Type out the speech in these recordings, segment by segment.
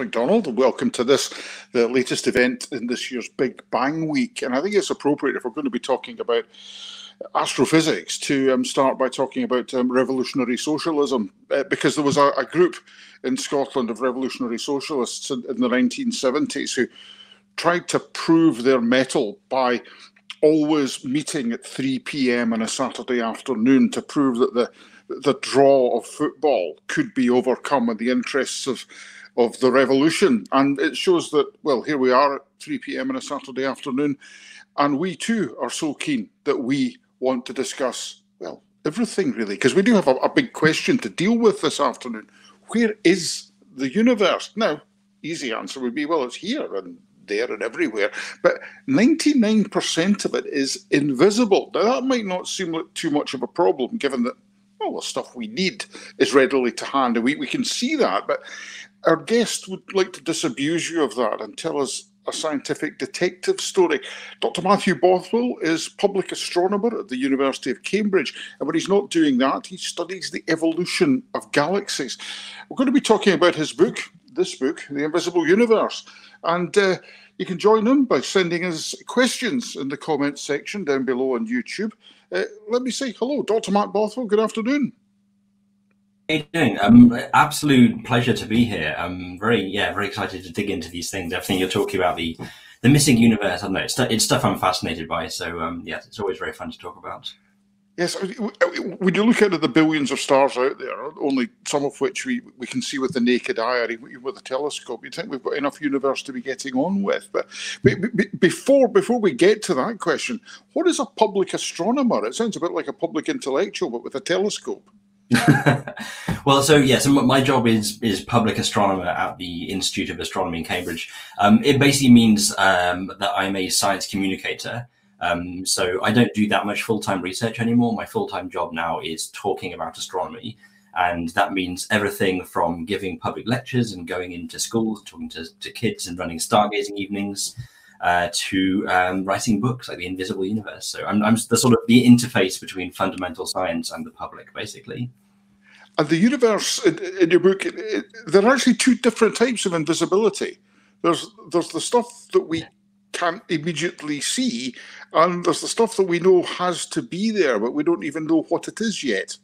Kenneth MacDonald, welcome to this, the latest event in this year's Big Bang Week. And I think it's appropriate if we're going to be talking about astrophysics to um, start by talking about um, revolutionary socialism, uh, because there was a, a, group in Scotland of revolutionary socialists in, in the 1970s who tried to prove their mettle by always meeting at 3 p.m. on a Saturday afternoon to prove that the the draw of football could be overcome in the interests of of the revolution. And it shows that, well, here we are at 3 p.m. on a Saturday afternoon, and we too are so keen that we want to discuss, well, everything really, because we do have a, a big question to deal with this afternoon. Where is the universe? Now, easy answer would be, well, it's here and there and everywhere, but 99% of it is invisible. Now, that might not seem like too much of a problem, given that all the stuff we need is readily to hand, and we, we can see that. But our guest would like to disabuse you of that and tell us a scientific detective story. Dr. Matthew Bothwell is public astronomer at the University of Cambridge, and when he's not doing that, he studies the evolution of galaxies. We're going to be talking about his book, this book, The Invisible Universe, and uh, you can join him by sending us questions in the comments section down below on YouTube. Uh, let me say hello, Dr. Matt Bothwell. Good afternoon. You doing? Um, absolute pleasure to be here. I'm very, yeah, very excited to dig into these things. Everything you're talking about, the the missing universe. I don't know. It's, it's stuff I'm fascinated by. So, um, yeah, it's always very fun to talk about. Yes, when you look at the billions of stars out there, only some of which we, we can see with the naked eye or even with a telescope, you think we've got enough universe to be getting on with. But before before we get to that question, what is a public astronomer? It sounds a bit like a public intellectual, but with a telescope. well, so yes, yeah, so my job is is public astronomer at the Institute of Astronomy in Cambridge. Um, it basically means um, that I'm a science communicator. Um, so I don't do that much full time research anymore. My full time job now is talking about astronomy, and that means everything from giving public lectures and going into schools, talking to, to kids, and running stargazing evenings. Uh, to um, writing books like the Invisible Universe. So I'm, I'm the sort of the interface between fundamental science and the public, basically. And the universe in, in your book, it, there are actually two different types of invisibility. There's there's the stuff that we can't immediately see, and there's the stuff that we know has to be there, but we don't even know what it is yet.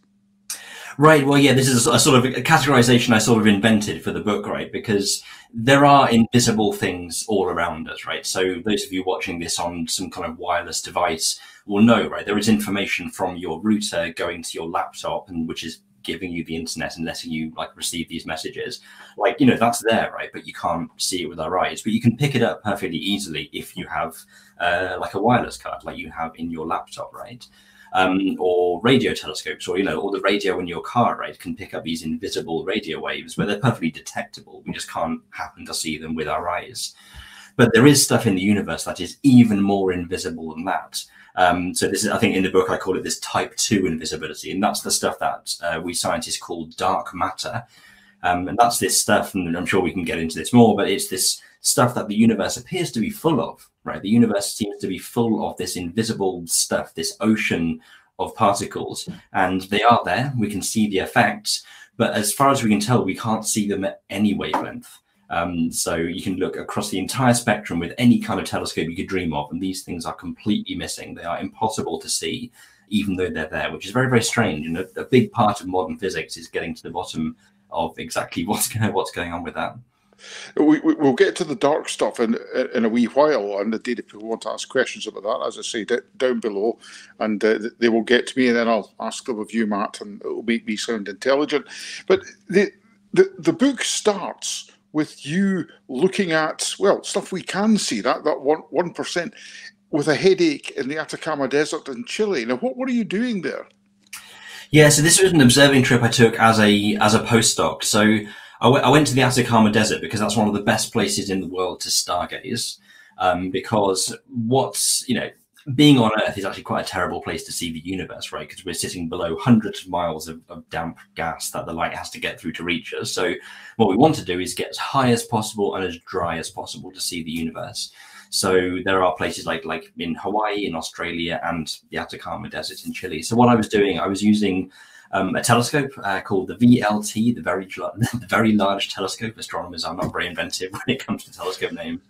Right. Well, yeah, this is a, sort of a categorization I sort of invented for the book, right? Because there are invisible things all around us, right? So those of you watching this on some kind of wireless device will know, right? There is information from your router going to your laptop and which is giving you the internet and letting you like receive these messages like you know that's there right but you can't see it with our eyes but you can pick it up perfectly easily if you have uh, like a wireless card like you have in your laptop right um, or radio telescopes or you know or the radio in your car right can pick up these invisible radio waves where they're perfectly detectable. We just can't happen to see them with our eyes. But there is stuff in the universe that is even more invisible than that. Um, so this is, I think, in the book I call it this type two invisibility, and that's the stuff that uh, we scientists call dark matter. Um, and that's this stuff, and I'm sure we can get into this more, but it's this stuff that the universe appears to be full of, right? The universe seems to be full of this invisible stuff, this ocean of particles, and they are there. We can see the effects, but as far as we can tell, we can't see them at any wavelength. Um, so you can look across the entire spectrum with any kind of telescope you could dream of, and these things are completely missing. They are impossible to see, even though they're there, which is very, very strange. And a, a big part of modern physics is getting to the bottom of exactly what's going what's going on with that. We, we, will get to the dark stuff in in a wee while, and indeed, if people want to ask questions about that, as I say, d- down below, and uh, they will get to me, and then I'll ask them of you, Matt, and it will make me sound intelligent. But the the, the book starts with you looking at well stuff we can see that that one one percent with a headache in the Atacama Desert in Chile. Now, what what are you doing there? Yeah, so this was an observing trip I took as a as a postdoc. So I, w- I went to the Atacama Desert because that's one of the best places in the world to stargaze. Um, because what's you know being on Earth is actually quite a terrible place to see the universe, right? Because we're sitting below hundreds of miles of, of, damp gas that the light has to get through to reach us. So, what we want to do is get as high as possible and as dry as possible to see the universe. So, there are places like like in Hawaii, in Australia, and the Atacama Desert in Chile. So, what I was doing, I was using um, a telescope uh, called the VLT, the very the very large telescope. Astronomers are not very inventive when it comes to telescope names.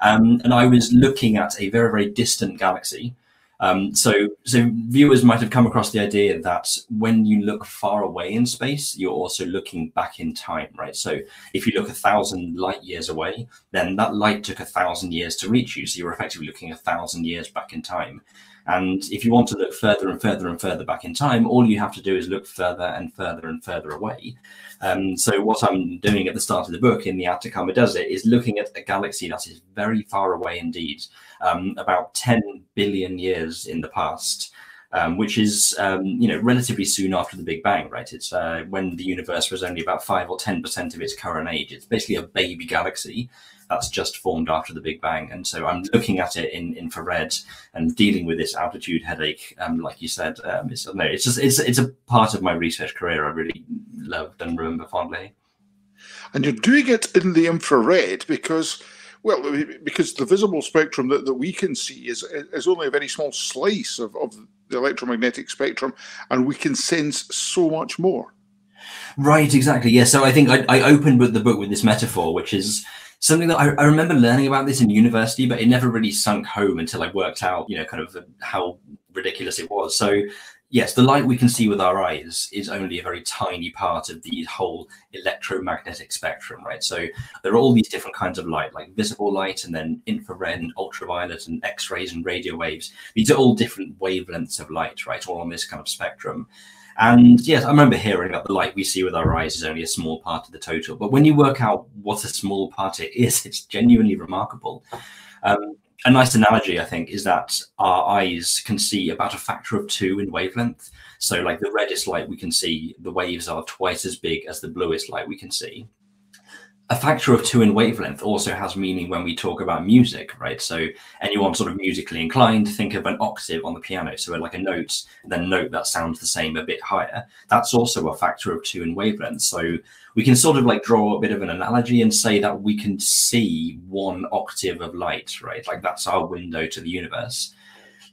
Um, and I was looking at a very very distant galaxy. Um, so, so viewers might have come across the idea that when you look far away in space, you're also looking back in time, right? So, if you look a thousand light years away, then that light took a thousand years to reach you. So, you're effectively looking a thousand years back in time. And if you want to look further and further and further back in time, all you have to do is look further and further and further away. Um, so what I'm doing at the start of the book in the Atacama Desert is looking at a galaxy that is very far away indeed, um, about 10 billion years in the past. Um, which is um, you know relatively soon after the Big Bang, right? It's uh, when the universe was only about five or ten percent of its current age. It's basically a baby galaxy, that's just formed after the Big Bang. And so I'm looking at it in infrared and dealing with this altitude headache. Um, like you said, um, it's, no, it's just it's it's a part of my research career I really loved and remember fondly. And you're doing it in the infrared because. Well, because the visible spectrum that, that we can see is is only a very small slice of, of the electromagnetic spectrum, and we can sense so much more. Right, exactly. Yeah. So I think I, I opened with the book with this metaphor, which is something that I, I, remember learning about this in university, but it never really sunk home until I worked out, you know, kind of how ridiculous it was. So, yes, the light we can see with our eyes is only a very tiny part of the whole electromagnetic spectrum, right? So, there are all these different kinds of light, like visible light, and then infrared and ultraviolet and X rays and radio waves. These are all different wavelengths of light, right? All on this kind of spectrum. And yes, I remember hearing that the light we see with our eyes is only a small part of the total. But when you work out what a small part it is, it's genuinely remarkable. Um, a nice analogy, I think, is that our eyes can see about a factor of two in wavelength. So, like the reddest light we can see, the waves are twice as big as the bluest light we can see a factor of two in wavelength also has meaning when we talk about music, right? So anyone sort of musically inclined, think of an octave on the piano. So like a note, then note that sounds the same a bit higher. That's also a factor of two in wavelength. So we can sort of like draw a bit of an analogy and say that we can see one octave of light, right? Like that's our window to the universe.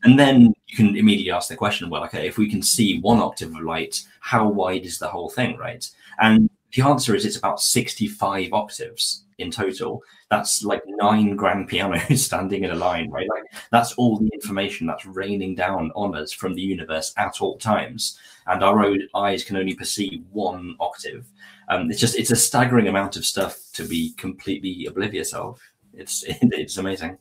And then you can immediately ask the question, well, okay, if we can see one octave of light, how wide is the whole thing, right? And the answer is it's about 65 octaves in total. That's like nine grand pianos standing in a line, right? Like that's all the information that's raining down on us from the universe at all times. And our own eyes can only perceive one octave. Um, it's just, it's a staggering amount of stuff to be completely oblivious of. It's, it's amazing.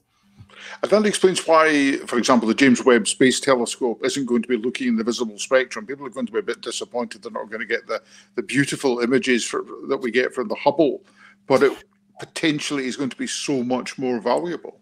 And that explains why, for example, the James Webb Space Telescope isn't going to be looking in the visible spectrum. People are going to be a bit disappointed they're not going to get the, the beautiful images for, that we get from the Hubble, but it potentially is going to be so much more valuable.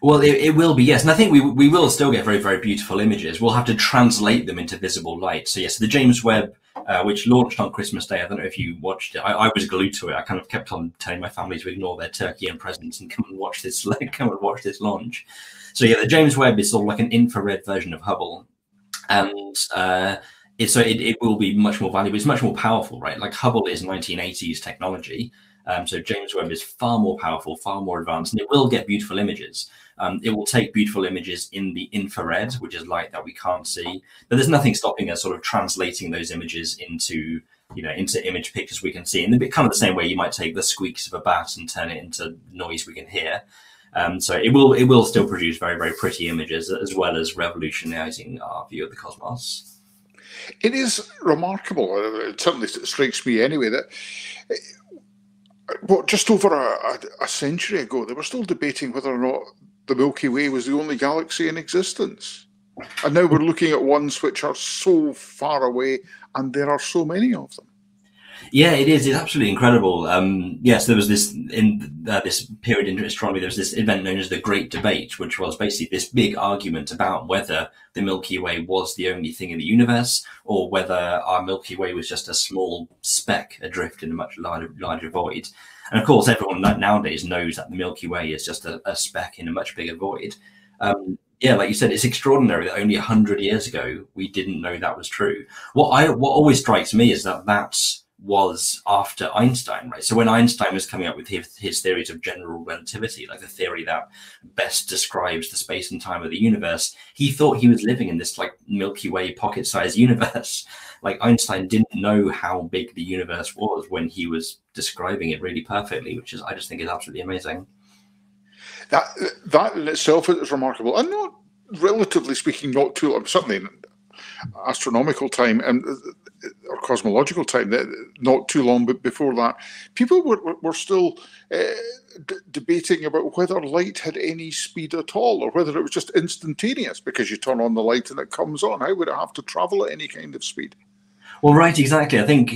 Well, it, it, will be, yes. And I think we, we will still get very, very beautiful images. We'll have to translate them into visible light. So, yes, the James Webb, uh, which launched on Christmas Day, I don't know if you watched it. I, I, was glued to it. I kind of kept on telling my family to ignore their turkey and presents and come and watch this, like, come and watch this launch. So, yeah, the James Webb is sort of like an infrared version of Hubble. And, uh, it, so it, it will be much more valuable. It's much more powerful, right? Like Hubble is 1980s technology. Um, so James Webb is far more powerful, far more advanced, and it will get beautiful images. Um, it will take beautiful images in the infrared, which is light that we can't see. But there's nothing stopping us sort of translating those images into you know into image pictures we can see in the kind of the same way you might take the squeaks of a bat and turn it into noise we can hear. Um, so it will it will still produce very very pretty images as well as revolutionizing our view of the cosmos. It is remarkable. Uh, it certainly strikes me anyway that what just over a, a, century ago they were still debating whether or not the Milky Way was the only galaxy in existence. And now we're looking at ones which are so far away, and there are so many of them. Yeah, it is. It's absolutely incredible. Um, yes, there was this in uh, this period in astronomy. There was this event known as the Great Debate, which was basically this big argument about whether the Milky Way was the only thing in the universe, or whether our Milky Way was just a small speck adrift in a much larger, larger void. And of course, everyone nowadays knows that the Milky Way is just a, a speck in a much bigger void. Um, yeah, like you said, it's extraordinary that only hundred years ago we didn't know that was true. What I what always strikes me is that that's was after Einstein, right? So when Einstein was coming up with his, his theories of general relativity, like the theory that best describes the space and time of the universe, he thought he was living in this like Milky Way pocket-sized universe. like Einstein didn't know how big the universe was when he was describing it really perfectly, which is I just think is absolutely amazing. That that in itself is remarkable, and not relatively speaking, not too certainly astronomical time and or cosmological time, not too long but before that, people were, were still uh, debating about whether light had any speed at all or whether it was just instantaneous because you turn on the light and it comes on. How would it have to travel at any kind of speed? Well, right, exactly. I think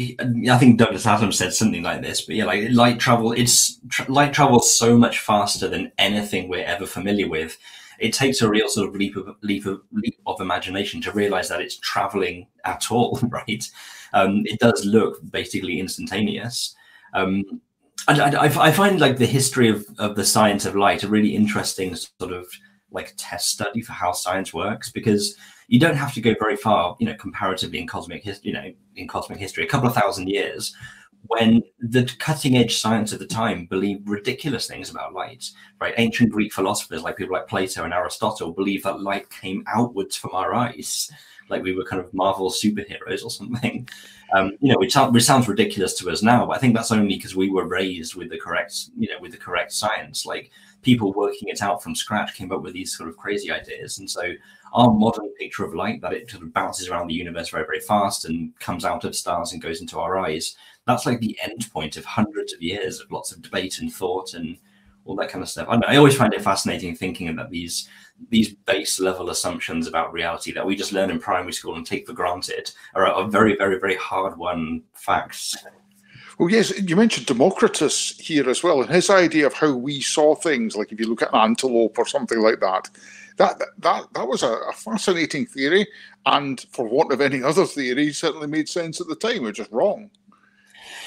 I think Douglas Adams said something like this, but yeah, like light travel, it's tr light travels so much faster than anything we're ever familiar with it takes a real sort of leap of leap of, leap of imagination to realize that it's traveling at all, right? Um, it does look basically instantaneous. Um, I, I, I, find like the history of, of the science of light a really interesting sort of like test study for how science works because you don't have to go very far, you know, comparatively in cosmic history, you know, in cosmic history, a couple of thousand years when the cutting edge science of the time believed ridiculous things about light, right? Ancient Greek philosophers like people like Plato and Aristotle believed that light came outwards from our eyes, like we were kind of Marvel superheroes or something. Um, you know, which, which sounds ridiculous to us now, but I think that's only because we were raised with the correct, you know, with the correct science. Like people working it out from scratch came up with these sort of crazy ideas, and so our modern picture of light that it sort of bounces around the universe very, very fast and comes out of stars and goes into our eyes that's like the end point of hundreds of years of lots of debate and thought and all that kind of stuff. I, I always find it fascinating thinking about these these base level assumptions about reality that we just learn in primary school and take for granted are, are very, very, very hard won facts. Well, yes, you mentioned Democritus here as well, and his idea of how we saw things, like if you look at an antelope or something like that, that that that was a, a fascinating theory, and for want of any other theory, certainly made sense at the time. Was just wrong.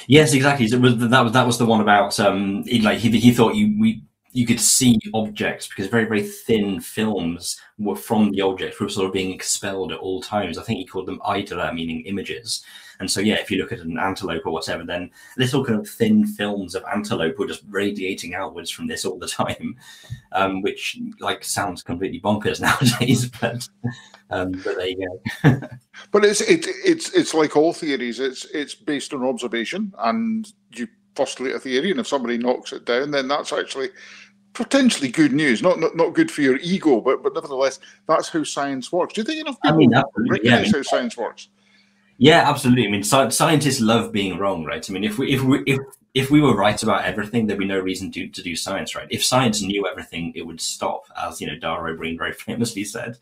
Yes, exactly. It was that was that was the one about um he, like he he thought you we you could see objects because very very thin films were from the objects were sort of being expelled at all times. I think he called them idola, meaning images. And so, yeah, if you look at an antelope or whatever, then little kind of thin films of antelope were just radiating outwards from this all the time, um, which like sounds completely bonkers nowadays. But um, but there you go. but it's it, it's it's like all theories. It's it's based on observation, and you postulate a theory, and if somebody knocks it down, then that's actually potentially good news. Not, not not good for your ego, but but nevertheless, that's how science works. Do you think enough people I mean, recognize yeah, how science works? Yeah, absolutely. I mean, scientists love being wrong, right? I mean, if we if we if if we were right about everything, there'd be no reason to to do science, right? If science knew everything, it would stop, as you know, Ó Briain very famously said.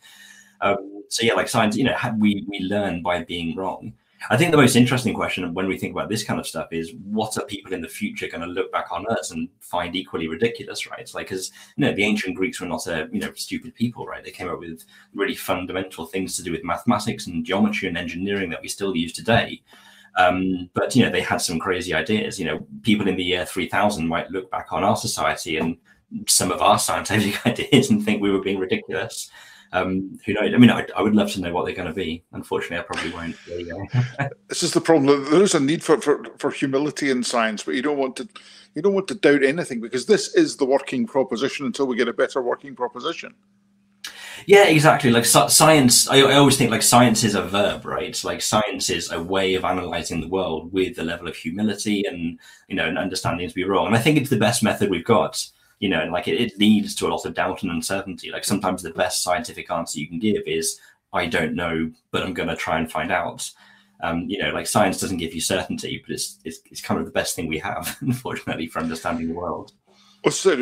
Um, so yeah, like science, you know, we we learn by being wrong. I think the most interesting question when we think about this kind of stuff is what are people in the future going to look back on us and find equally ridiculous, right? Like, because you know, the ancient Greeks were not a you know stupid people, right? They came up with really fundamental things to do with mathematics and geometry and engineering that we still use today. Um, but you know, they had some crazy ideas. You know, people in the year 3000 might look back on our society and some of our scientific ideas and think we were being ridiculous um, who knows? I mean, I, I, would love to know what they're going to be. Unfortunately, I probably won't. There you go. this is the problem. There is a need for, for, for humility in science, but you don't want to you don't want to doubt anything because this is the working proposition until we get a better working proposition. Yeah, exactly. Like science, I, I, always think like science is a verb, right? Like science is a way of analyzing the world with a level of humility and you know and understanding to be wrong. And I think it's the best method we've got you know, and like it, it leads to a lot of doubt and uncertainty. Like sometimes the best scientific answer you can give is, I don't know, but I'm going to try and find out. Um, you know, like science doesn't give you certainty, but it's, it's, it's kind of the best thing we have, unfortunately, for understanding the world. Well, so,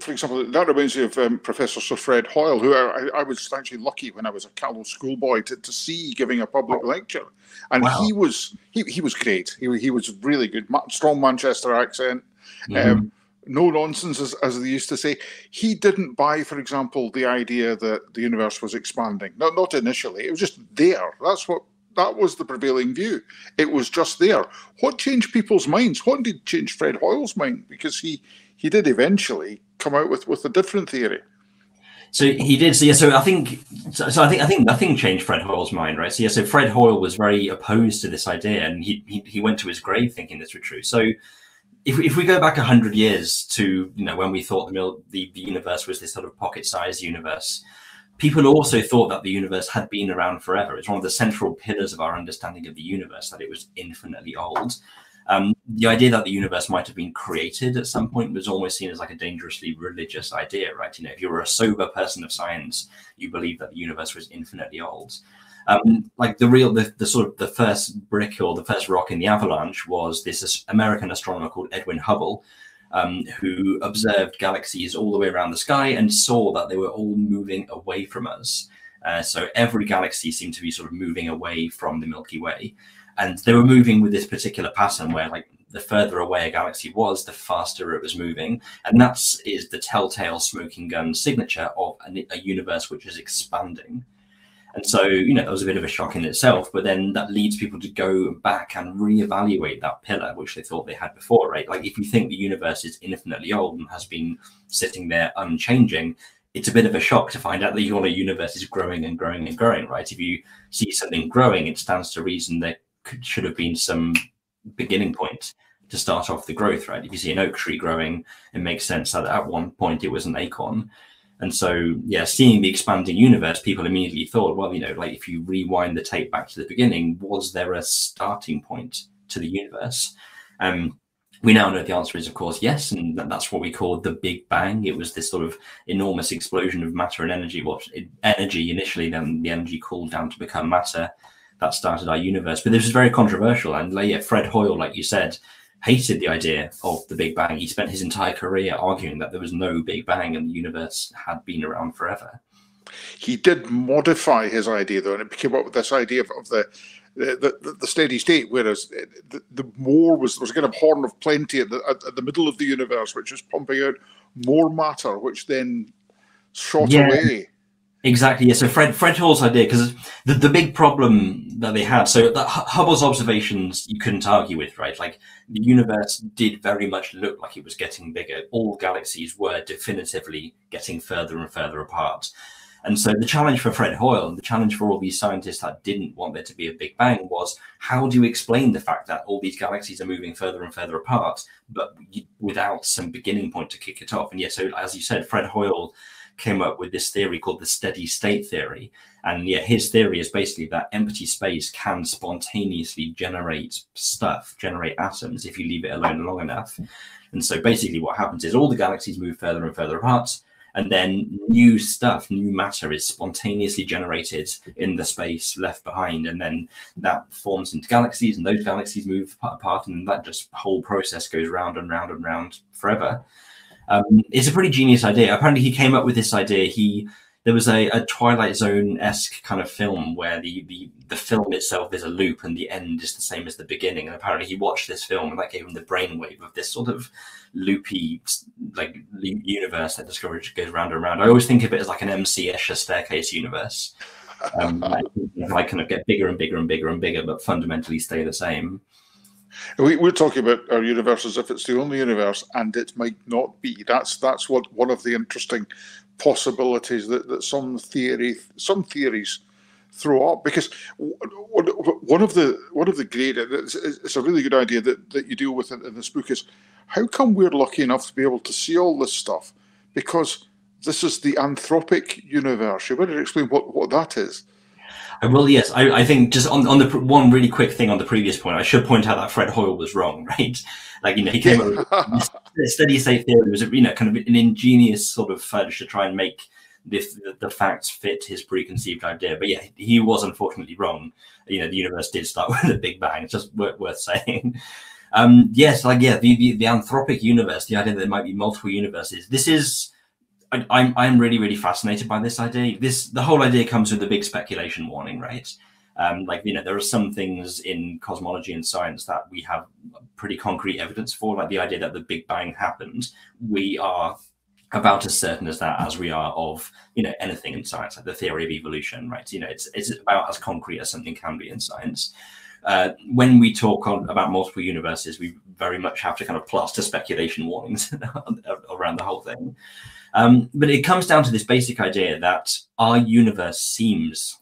for example, that reminds me of um, Professor Sir Fred Hoyle, who I, I, was actually lucky when I was a Callow schoolboy to, to see giving a public lecture, and wow. he was he, he was great. He, he was really good, strong Manchester accent. Mm-hmm. Um, no nonsense, as, as they used to say. He didn't buy, for example, the idea that the universe was expanding. Not not initially. It was just there. That's what that was the prevailing view. It was just there. What changed people's minds? What did change Fred Hoyle's mind? Because he he did eventually come out with with a different theory. So he did. So yeah. So I think. So, so, I think I think nothing changed Fred Hoyle's mind, right? So yeah. So Fred Hoyle was very opposed to this idea, and he he, he went to his grave thinking this was true. So if, if we go back hundred years to you know when we thought the, the the universe was this sort of pocket-sized universe, people also thought that the universe had been around forever. It's one of the central pillars of our understanding of the universe that it was infinitely old. Um, the idea that the universe might have been created at some point was almost seen as like a dangerously religious idea, right? You know, if you were a sober person of science, you believe that the universe was infinitely old. Um, like the real, the, the, sort of the first brick or the first rock in the avalanche was this American astronomer called Edwin Hubble, um, who observed galaxies all the way around the sky and saw that they were all moving away from us. Uh, so every galaxy seemed to be sort of moving away from the Milky Way and they were moving with this particular pattern where like the further away a galaxy was, the faster it was moving, and that's is the telltale smoking gun signature of a universe which is expanding. And so, you know, that was a bit of a shock in itself, but then that leads people to go back and reevaluate that pillar, which they thought they had before, right? Like, if you think the universe is infinitely old and has been sitting there unchanging, it's a bit of a shock to find out that your universe is growing and growing and growing, right? If you see something growing, it stands to reason there could, should have been some beginning point to start off the growth, right? If you see an oak tree growing, it makes sense that at one point it was an acorn. And so, yeah, seeing the expanding universe, people immediately thought, well, you know, like if you rewind the tape back to the beginning, was there a starting point to the universe? Um, we now know the answer is, of course, yes, and that's what we call the Big Bang. It was this sort of enormous explosion of matter and energy. What energy initially, then the energy cooled down to become matter, that started our universe. But this was very controversial. And like, yeah, Fred Hoyle, like you said, hated the idea of the Big Bang. He spent his entire career arguing that there was no Big Bang and the universe had been around forever. He did modify his idea, though, and it came up with this idea of, of the, the, the, the, steady state, whereas the, the more was there was a kind of horn of plenty at the, at the middle of the universe, which was pumping out more matter, which then shot yeah. away. Exactly. Yeah. So Fred Fred Hoyle's idea, because the, the big problem that they had, so that Hubble's observations you couldn't argue with, right? Like the universe did very much look like it was getting bigger. All galaxies were definitively getting further and further apart. And so the challenge for Fred Hoyle and the challenge for all these scientists that didn't want there to be a Big Bang was how do you explain the fact that all these galaxies are moving further and further apart, but without some beginning point to kick it off? And yeah, so as you said, Fred Hoyle came up with this theory called the steady state theory. And yeah, his theory is basically that empty space can spontaneously generate stuff, generate atoms if you leave it alone long enough. And so basically what happens is all the galaxies move further and further apart, and then new stuff, new matter is spontaneously generated in the space left behind, and then that forms into galaxies, and those galaxies move apart, and that just whole process goes round and round and round forever. Um, it's a pretty genius idea. Apparently, he came up with this idea. He there was a, a Twilight Zone esque kind of film where the, the the film itself is a loop and the end is the same as the beginning. And apparently, he watched this film and that gave him the brainwave of this sort of loopy like universe that Discovery goes round and round. I always think of it as like an MC Escher staircase universe. Um, like, like kind of get bigger and bigger and bigger and bigger, but fundamentally stay the same. We, we're talking about our universe as if it's the only universe, and it might not be. That's that's what one of the interesting possibilities that, that some theory some theories throw up. Because one of the one of the great it's, a really good idea that, that you deal with in this book is how come we're lucky enough to be able to see all this stuff? Because this is the anthropic universe. You better explain what, what that is well, yes, I, I, think just on, on the one really quick thing on the previous point, I should point out that Fred Hoyle was wrong, right? Like, you know, he came up with steady state theory was, you know, kind of an ingenious sort of fudge to try and make this, the, the facts fit his preconceived idea. But yeah, he was unfortunately wrong. You know, the universe did start with a big bang. It's just worth, worth saying. Um, yes, like, yeah, the, the, the anthropic universe, the idea that there might be multiple universes. This is I, I'm, I'm really really fascinated by this idea. This the whole idea comes with a big speculation warning, right? Um, like you know, there are some things in cosmology and science that we have pretty concrete evidence for, like the idea that the Big Bang happened. We are about as certain as that as we are of you know anything in science, like the theory of evolution, right? You know, it's it's about as concrete as something can be in science. Uh, when we talk on, about multiple universes, we very much have to kind of plaster speculation warnings around the whole thing. Um, but it comes down to this basic idea that our universe seems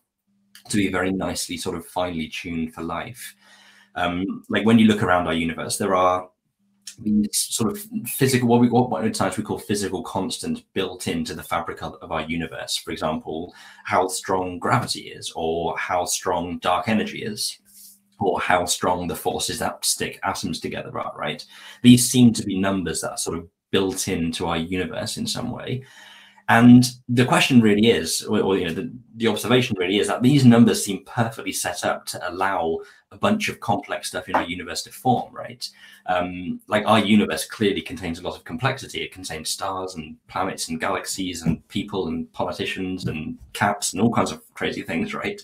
to be very nicely sort of finely tuned for life. Um, like when you look around our universe, there are these sort of physical, what we what at times we call physical constants built into the fabric of, of, our universe. For example, how strong gravity is, or how strong dark energy is, or how strong the forces that stick atoms together are. Right? These seem to be numbers that are sort of built into our universe in some way. And the question really is, or, or you know, the, the observation really is that these numbers seem perfectly set up to allow a bunch of complex stuff in our universe to form, right? Um, like our universe clearly contains a lot of complexity. It contains stars and planets and galaxies and people and politicians and caps and all kinds of crazy things, right?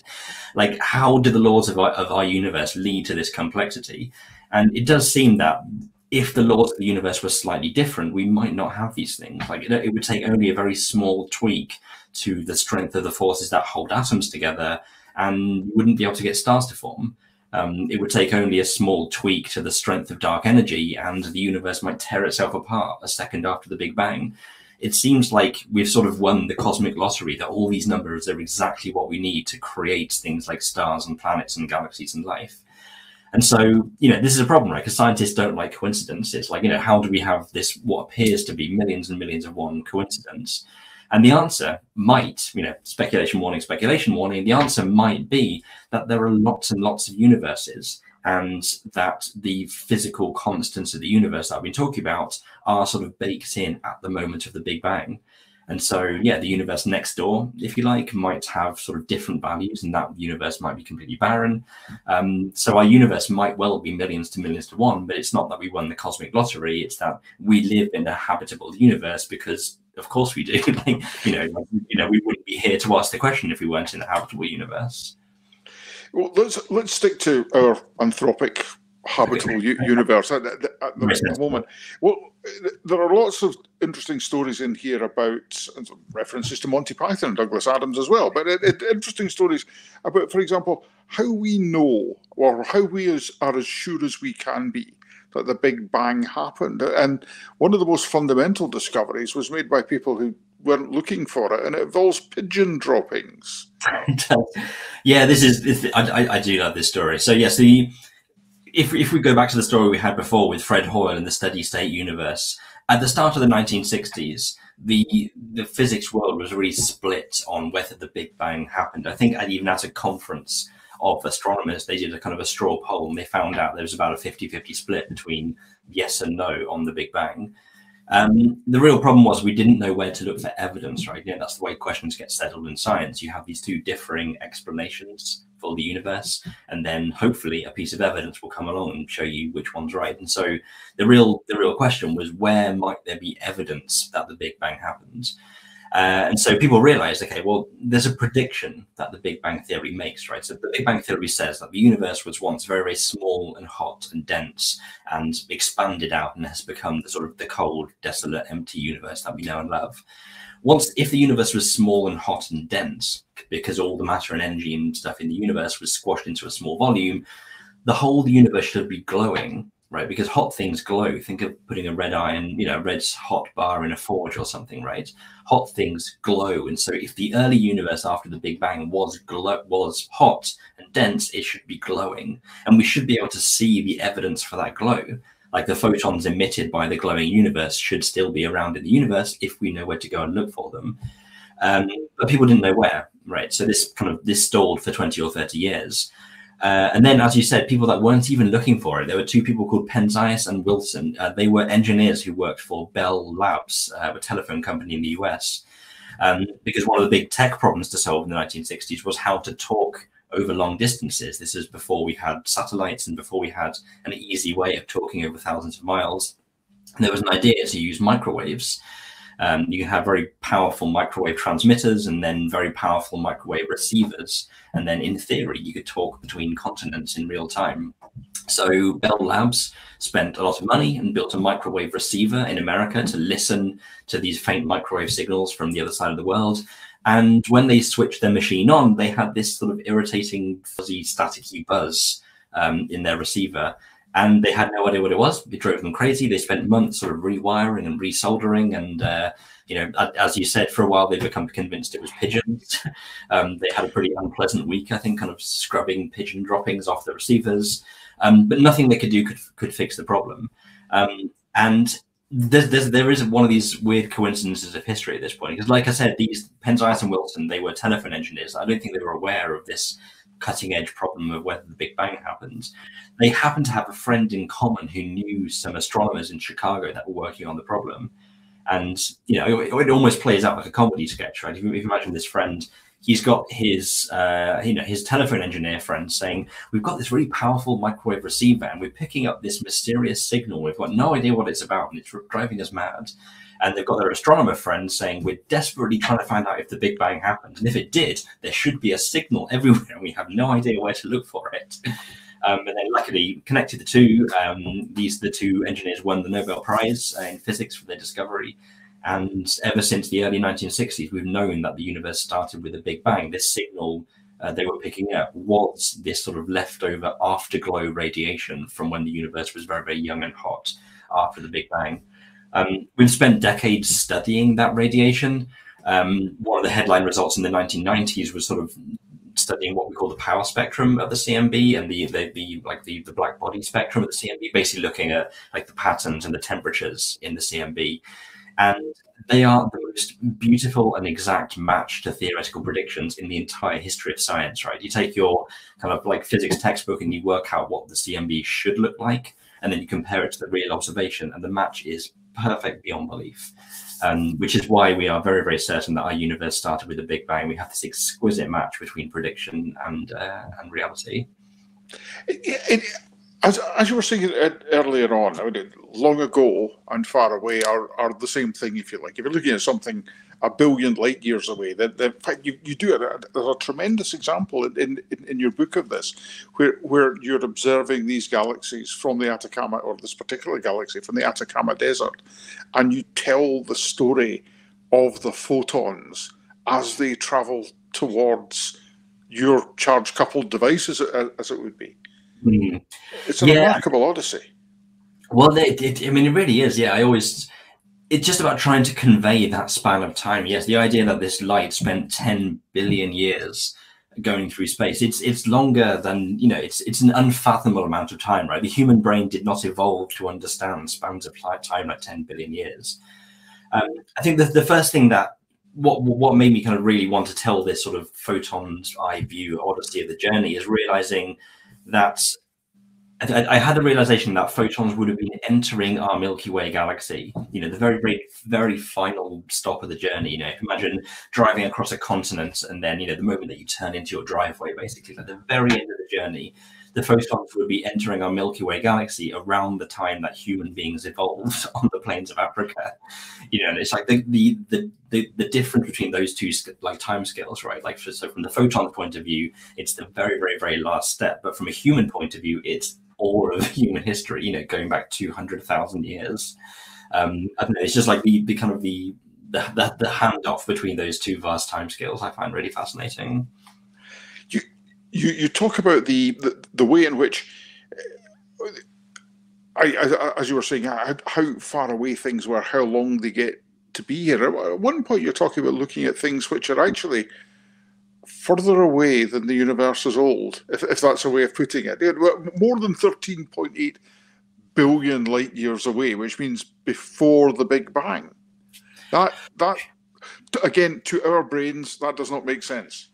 Like, how do the laws of our, of our universe lead to this complexity? And it does seem that if the laws of the universe were slightly different, we might not have these things. Like it, would take only a very small tweak to the strength of the forces that hold atoms together, and you wouldn't be able to get stars to form. Um, it would take only a small tweak to the strength of dark energy, and the universe might tear itself apart a second after the Big Bang. It seems like we've sort of won the cosmic lottery that all these numbers are exactly what we need to create things like stars and planets and galaxies and life. And so, you know, this is a problem, right? Because scientists don't like coincidences. Like, you know, how do we have this, what appears to be millions and millions of one coincidence? And the answer might, you know, speculation warning, speculation warning, the answer might be that there are lots and lots of universes and that the physical constants of the universe that I've been talking about are sort of baked in at the moment of the Big Bang. And so, yeah, the universe next door, if you like, might have sort of different values, and that universe might be completely barren. Um, so, our universe might well be millions to millions to one, but it's not that we won the cosmic lottery. It's that we live in a habitable universe because, of course, we do. like, you know, you know, we wouldn't be here to ask the question if we weren't in a habitable universe. Well, let's let's stick to our anthropic habitable universe at, at, at the moment. Well, there are lots of interesting stories in here about references to Monty Python and Douglas Adams as well, but it, it, interesting stories about, for example, how we know or how we is, are as sure as we can be that the Big Bang happened. And one of the most fundamental discoveries was made by people who weren't looking for it, and it involves pigeon droppings. yeah, this is. This, I, I, do love this story. So yes, the if, if we go back to the story we had before with Fred Hoyle and the steady state universe, at the start of the 1960s, the the physics world was really split on whether the Big Bang happened. I think even at a conference of astronomers, they did a kind of a straw poll and they found out there was about a 50 50 split between yes and no on the Big Bang. Um, the real problem was we didn't know where to look for evidence, right? You know, that's the way questions get settled in science. You have these two differing explanations for the universe, and then hopefully a piece of evidence will come along and show you which one's right. And so the real the real question was where might there be evidence that the Big Bang happened? Uh, and so people realized, okay, well, there's a prediction that the Big Bang Theory makes, right? So the Big Bang Theory says that the universe was once very, very small and hot and dense and expanded out and has become the sort of the cold, desolate, empty universe that we know and love once if the universe was small and hot and dense because all the matter and energy and stuff in the universe was squashed into a small volume the whole universe should be glowing right? Because hot things glow. Think of putting a red iron you know red hot bar in a forge or something right? Hot things glow. And so if the early universe after the big bang was glow was hot and dense it should be glowing. And we should be able to see the evidence for that glow. Like the photons emitted by the glowing universe should still be around in the universe if we know where to go and look for them. Um, but people didn't know where, right? So this kind of this stalled for 20 or 30 years. Uh, and then, as you said, people that weren't even looking for it, there were two people called Penzias and Wilson. Uh, they were engineers who worked for Bell Labs, uh, a telephone company in the US. Um, because one of the big tech problems to solve in the 1960s was how to talk over long distances. This is before we had satellites and before we had an easy way of talking over thousands of miles. And there was an idea to use microwaves. Um, you can have very powerful microwave transmitters and then very powerful microwave receivers. And then, in theory, you could talk between continents in real time. So, Bell Labs spent a lot of money and built a microwave receiver in America to listen to these faint microwave signals from the other side of the world. And when they switched their machine on, they had this sort of irritating, fuzzy, staticky buzz um, in their receiver. And they had no idea what it was. It drove them crazy. They spent months sort of rewiring and resoldering, and uh, you know, as you said, for a while they become convinced it was pigeons. um, they had a pretty unpleasant week, I think, kind of scrubbing pigeon droppings off the receivers, um, but nothing they could do could could fix the problem. Um, and there's, there's, there is one of these weird coincidences of history at this point because, like I said, these Penzias and Wilson they were telephone engineers. I don't think they were aware of this cutting edge problem of whether the Big Bang happens. They happened to have a friend in common who knew some astronomers in Chicago that were working on the problem. And, you know, it, it almost plays out like a comedy sketch, right? If you, if you imagine this friend, he's got his, uh, you know, his telephone engineer friend saying, we've got this really powerful microwave receiver and we're picking up this mysterious signal. We've got no idea what it's about and it's driving us mad and they've got their astronomer friend saying we're desperately trying to find out if the Big Bang happened, and if it did, there should be a signal everywhere, and we have no idea where to look for it. Um, and then, luckily, connected the two, um, these the two engineers won the Nobel Prize uh, in physics for their discovery. And ever since the early 1960s, we've known that the universe started with a Big Bang. This signal uh, they were picking up was this sort of leftover afterglow radiation from when the universe was very, very young and hot after the Big Bang. Um, we've spent decades studying that radiation. Um, one of the headline results in the 1990s was sort of studying what we call the power spectrum of the CMB and the, the, the like the, the black body spectrum of the CMB, basically looking at like the patterns and the temperatures in the CMB. And they are the most beautiful and exact match to theoretical predictions in the entire history of science, right? You take your kind of like physics textbook and you work out what the CMB should look like, and then you compare it to the real observation, and the match is perfect beyond belief. Um, which is why we are very, very certain that our universe started with a Big Bang. We have this exquisite match between prediction and uh, and reality. It, it, as, as you were saying earlier on, I mean, long ago and far away are, are the same thing, if you like. If you're looking at something a billion light years away. That, in fact, you, you do it. There's a tremendous example in, in, in your book of this, where, where you're observing these galaxies from the Atacama, or this particular galaxy from the Atacama Desert, and you tell the story of the photons as they travel towards your charge coupled devices, as, as it would be. Mm. It's a yeah. remarkable odyssey. Well, it, it, I mean, it really is. Yeah, I always it's just about trying to convey that span of time. Yes, the idea that this light spent 10 billion years going through space, it's it's longer than, you know, it's it's an unfathomable amount of time, right? The human brain did not evolve to understand spans of time like 10 billion years. Um, I think the, the first thing that what what made me kind of really want to tell this sort of photons eye view odyssey of the journey is realizing that I, I, had the realization that photons would have been entering our Milky Way galaxy. You know, the very, very, very final stop of the journey. You know, imagine driving across a continent, and then you know the moment that you turn into your driveway, basically, at the very end of the journey, the photons would be entering our Milky Way galaxy around the time that human beings evolved on the plains of Africa. You know, and it's like the the the the, the difference between those two like time scales, right? Like so from the photon point of view, it's the very very very last step, but from a human point of view, it's all of human history. You know, going back two hundred thousand years. Um, I don't know. It's just like the the kind of the the, the, the handoff between those two vast timescales. I find really fascinating you, you talk about the, the, the way in which, uh, I, I, as you were saying, how, how far away things were, how long they get to be here. At one point, you're talking about looking at things which are actually further away than the universe is old, if, if that's a way of putting it. More than 13.8 billion light years away, which means before the Big Bang. That that again, to our brains, that does not make sense.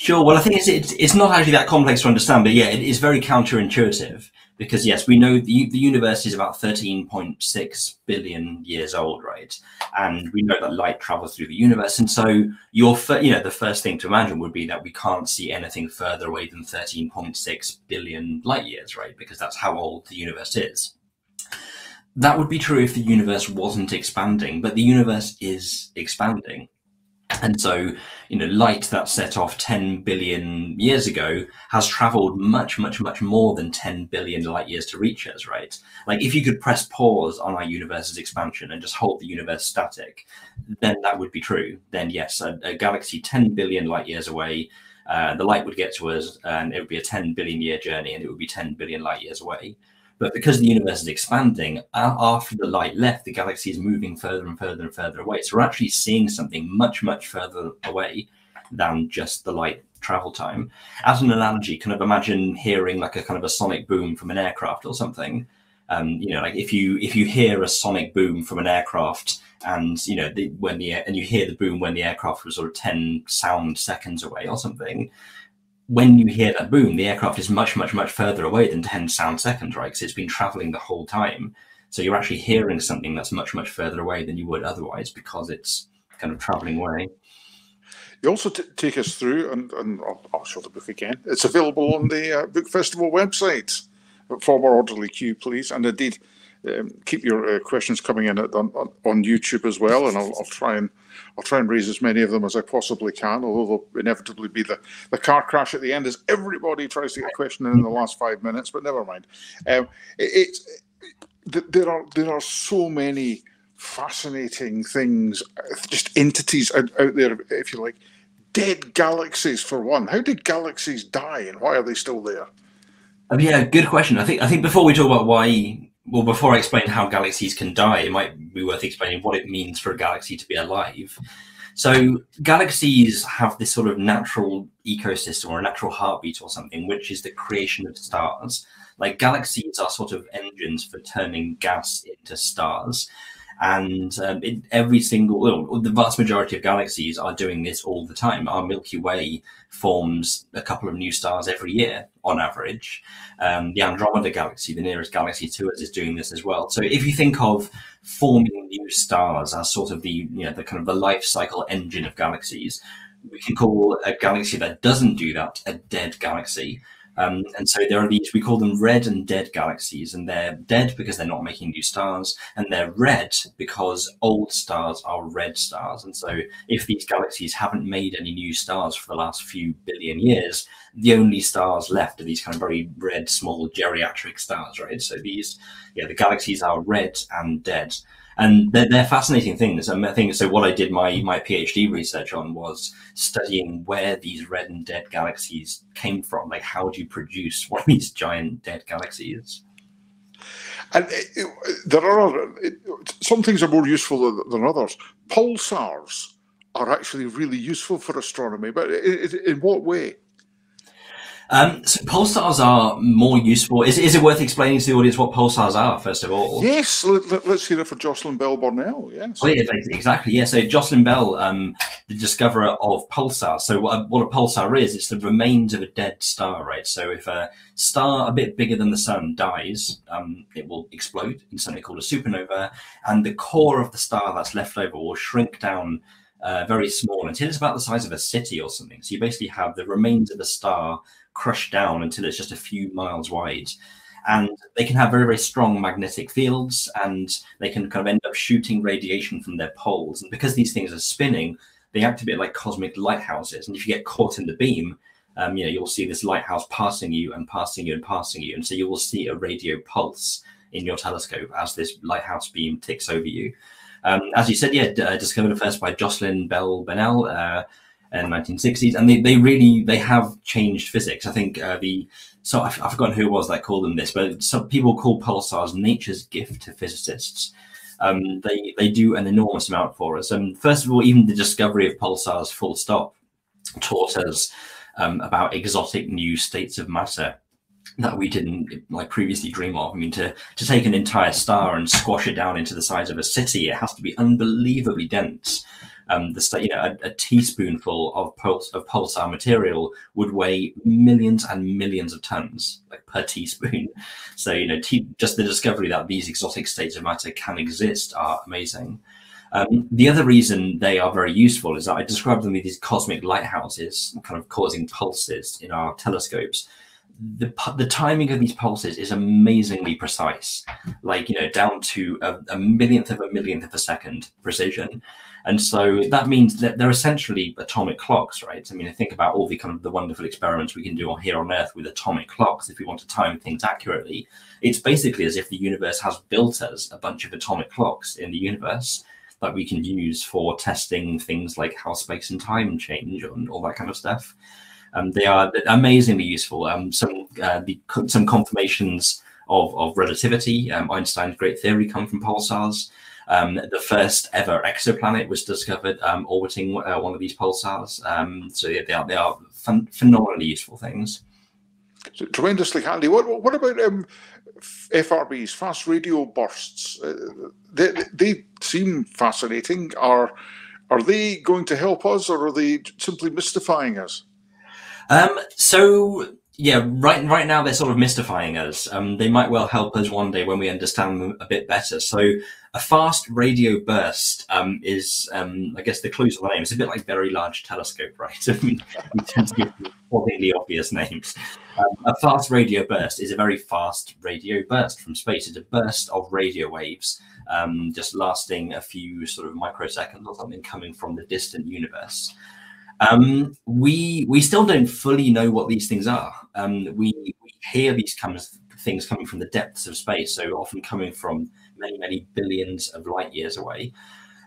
Sure. Well, I think it's, it's, it's not actually that complex to understand, but yeah, it is very counterintuitive because yes, we know the, the universe is about 13.6 billion years old, right? And we know that light travels through the universe. And so your, you know, the first thing to imagine would be that we can't see anything further away than 13.6 billion light years, right? Because that's how old the universe is. That would be true if the universe wasn't expanding, but the universe is expanding. And so, you know, light that set off 10 billion years ago has traveled much, much, much more than 10 billion light years to reach us, right? Like, if you could press pause on our universe's expansion and just hold the universe static, then that would be true. Then, yes, a, a galaxy 10 billion light years away, uh, the light would get to us and it would be a 10 billion year journey and it would be 10 billion light years away. But because the universe is expanding, after the light left, the galaxy is moving further and further and further away. So we're actually seeing something much, much further away than just the light travel time. As an analogy, kind of imagine hearing like a kind of a sonic boom from an aircraft or something. Um, you know, like if you if you hear a sonic boom from an aircraft, and you know the, when the and you hear the boom when the aircraft was sort of ten sound seconds away or something. When you hear that boom, the aircraft is much, much, much further away than 10 sound seconds, right? Because it's been traveling the whole time. So you're actually hearing something that's much, much further away than you would otherwise because it's kind of traveling away. You also take us through, and, and I'll, I'll, show the book again. It's available on the uh, Book Festival website. Former Orderly Q, please. And indeed, um, keep your uh, questions coming in at, on, on, YouTube as well, and I'll, I'll, try and I'll try and raise as many of them as I possibly can. Although there'll inevitably be the, the car crash at the end as everybody tries to get a question in in the last five minutes. But never mind. Um, it, it, there are there are so many fascinating things, just entities out, out there, if you like. Dead galaxies, for one. How did galaxies die, and why are they still there? Yeah, good question. I think I think before we talk about why, well, before I explain how galaxies can die, it might be worth explaining what it means for a galaxy to be alive. So galaxies have this sort of natural ecosystem or a natural heartbeat or something, which is the creation of stars. Like galaxies are sort of engines for turning gas into stars and um, every single well, the vast majority of galaxies are doing this all the time. Our milky way forms a couple of new stars every year on average. Um, the andromeda galaxy the nearest galaxy to us is doing this as well. So if you think of forming new stars as sort of the you know the kind of the life cycle engine of galaxies we can call a galaxy that doesn't do that a dead galaxy um, and so there are these, we call them red and dead galaxies, and they're dead because they're not making new stars, and they're red because old stars are red stars. And so if these galaxies haven't made any new stars for the last few billion years, the only stars left are these kind of very red, small geriatric stars, right? So these, yeah, the galaxies are red and dead and they're, they're fascinating things. And I think so. What I did my my PhD research on was studying where these red and dead galaxies came from. Like, how do you produce one of these giant dead galaxies? And it, it, there are it, some things are more useful than others. Pulsars are actually really useful for astronomy, but in what way? Um, so pulsars are more useful. Is, is it worth explaining to the audience what pulsars are, first of all? Yes, let, us hear it for Jocelyn Bell Burnell. Yes. Oh, yeah, exactly. Yeah. So Jocelyn Bell, um, the discoverer of pulsars. So what a, what a pulsar is, it's the remains of a dead star, right? So if a star a bit bigger than the sun dies, um, it will explode in something called a supernova, and the core of the star that's left over will shrink down uh, very small until it's about the size of a city or something. So you basically have the remains of a star crushed down until it's just a few miles wide. And they can have very, very strong magnetic fields and they can kind of end up shooting radiation from their poles. And because these things are spinning, they act a bit like cosmic lighthouses. And if you get caught in the beam, um, you know, you'll see this lighthouse passing you and passing you and passing you. And so you will see a radio pulse in your telescope as this lighthouse beam ticks over you. Um, as you said, yeah, uh, discovered first by Jocelyn Bell Burnell. Uh, in 1960s, and they, they really they have changed physics. I think uh, the so I've, I've, forgotten who it was that called them this, but some people call pulsars nature's gift to physicists. Um, they they do an enormous amount for us. And first of all, even the discovery of pulsars, full stop, taught us um, about exotic new states of matter that we didn't like previously dream of. I mean, to to take an entire star and squash it down into the size of a city, it has to be unbelievably dense um, the you know a, a, teaspoonful of pulse of pulsar material would weigh millions and millions of tons like per teaspoon so you know just the discovery that these exotic states of matter can exist are amazing um, the other reason they are very useful is that I described them as these cosmic lighthouses, kind of causing pulses in our telescopes. The, the timing of these pulses is amazingly precise, like, you know, down to a, a millionth of a millionth of a second precision. And so that means that they're essentially atomic clocks, right? I mean, I think about all the kind of the wonderful experiments we can do here on Earth with atomic clocks if we want to time things accurately. It's basically as if the universe has built us a bunch of atomic clocks in the universe that we can use for testing things like how space and time change and all that kind of stuff. Um, they are amazingly useful. Um, some uh, the, some confirmations of, of relativity. Um, Einstein's great theory come from pulsars. Um, the first ever exoplanet was discovered um, orbiting uh, one of these pulsars. Um, so yeah, they are, they are phenomenally useful things. So tremendously handy. What, what about um, FRBs, fast radio bursts? Uh, they, they seem fascinating. Are are they going to help us, or are they simply mystifying us? Um, so yeah, right right now they're sort of mystifying us. Um, they might well help us one day when we understand them a bit better. So a fast radio burst um, is, um, I guess, the clues of the name. It's a bit like very large telescope, right? we tend to give the obvious names. Um, a fast radio burst is a very fast radio burst from space. It's a burst of radio waves, um, just lasting a few sort of microseconds or something, coming from the distant universe. Um, we we still don't fully know what these things are. Um, we, we, hear these of things coming from the depths of space, so often coming from many many billions of light years away,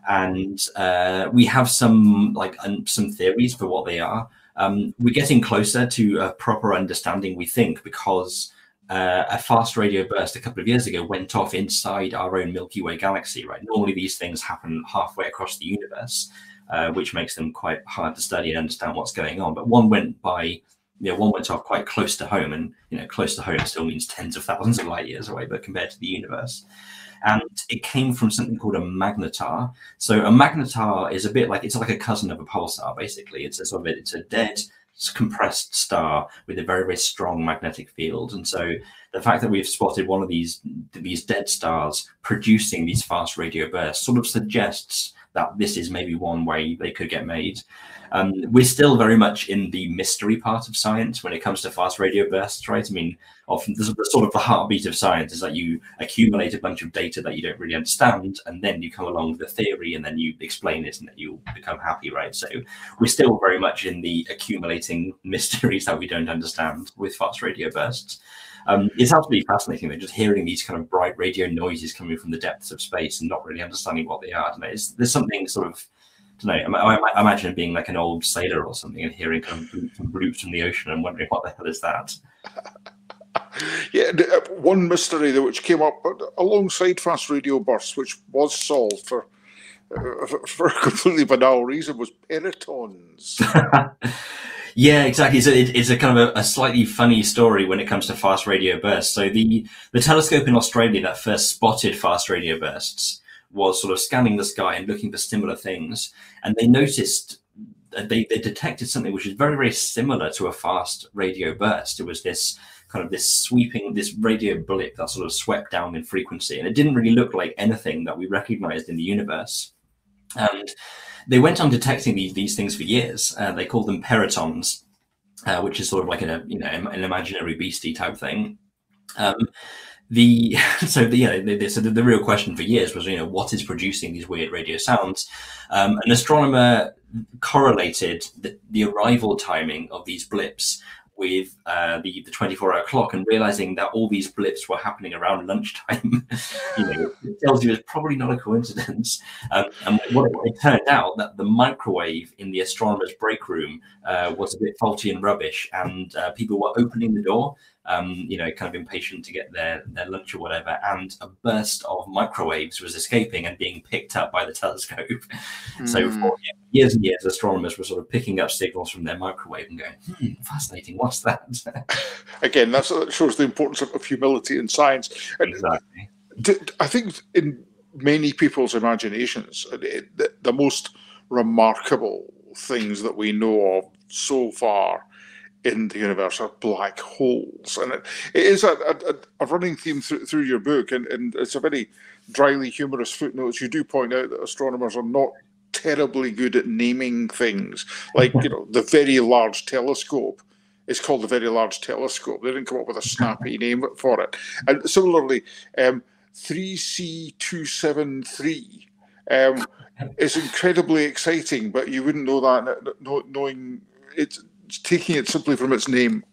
and uh, we have some like some theories for what they are. Um, we're getting closer to a proper understanding, we think, because uh, a fast radio burst a couple of years ago went off inside our own Milky Way galaxy. Right, normally these things happen halfway across the universe uh, which makes them quite hard to study and understand what's going on. But one went by, you know, one went off quite close to home, and you know, close to home still means tens of thousands of light years away, but compared to the universe. And it came from something called a magnetar. So a magnetar is a bit like it's like a cousin of a pulsar, basically. It's a sort of it's a dead compressed star with a very very strong magnetic field and so the fact that we've spotted one of these these dead stars producing these fast radio bursts sort of suggests that this is maybe one way they could get made. Um, we're still very much in the mystery part of science when it comes to fast radio bursts, right? I mean, often the, the sort of the heartbeat of science is that you accumulate a bunch of data that you don't really understand, and then you come along with a theory, and then you explain it, and then you become happy, right? So we're still very much in the accumulating mysteries that we don't understand with fast radio bursts. Um, it's absolutely fascinating though, just hearing these kind of bright radio noises coming from the depths of space and not really understanding what they are. there's something sort of, I don't know, I, I, imagine being like an old sailor or something and hearing kind of bloops from the ocean and wondering what the hell is that. Yeah, uh, one mystery which came up alongside fast radio bursts, which was solved for uh, for a completely banal reason, was perytons. Yeah, exactly. So it, it's a kind of a, a, slightly funny story when it comes to fast radio bursts. So the the telescope in Australia that first spotted fast radio bursts was sort of scanning the sky and looking for similar things, and they noticed uh, they, they detected something which is very very similar to a fast radio burst. It was this kind of this sweeping this radio blip that sort of swept down in frequency, and it didn't really look like anything that we recognized in the universe. And they went on detecting these, these things for years. Uh, they called them perytons, uh, which is sort of like a you know an imaginary beastie type thing. Um, the so the, you know the, so the, the, real question for years was you know what is producing these weird radio sounds um, an astronomer correlated the, the arrival timing of these blips with uh, the, the 24 hour clock and realizing that all these blips were happening around lunchtime, you know, it tells you it's probably not a coincidence. Um, and what it, it, turned out that the microwave in the astronomer's break room uh, was a bit faulty and rubbish, and uh, people were opening the door um, you know, kind of impatient to get their, their lunch or whatever, and a burst of microwaves was escaping and being picked up by the telescope. Mm. So hmm. for years and years, astronomers were sort of picking up signals from their microwave and going, hmm, fascinating, what's that? Again, that shows the importance of, of humility in science. And exactly. I think in many people's imaginations, the, the most remarkable things that we know of so far in the universe are black holes. And it, it is a, a, a running theme through, through your book, and, and it's a very dryly humorous footnote. You do point out that astronomers are not terribly good at naming things. Like, you know, the Very Large Telescope is called the Very Large Telescope. They didn't come up with a snappy name for it. And similarly, um, 3C273 um, is incredibly exciting, but you wouldn't know that knowing it's taking it simply from its name.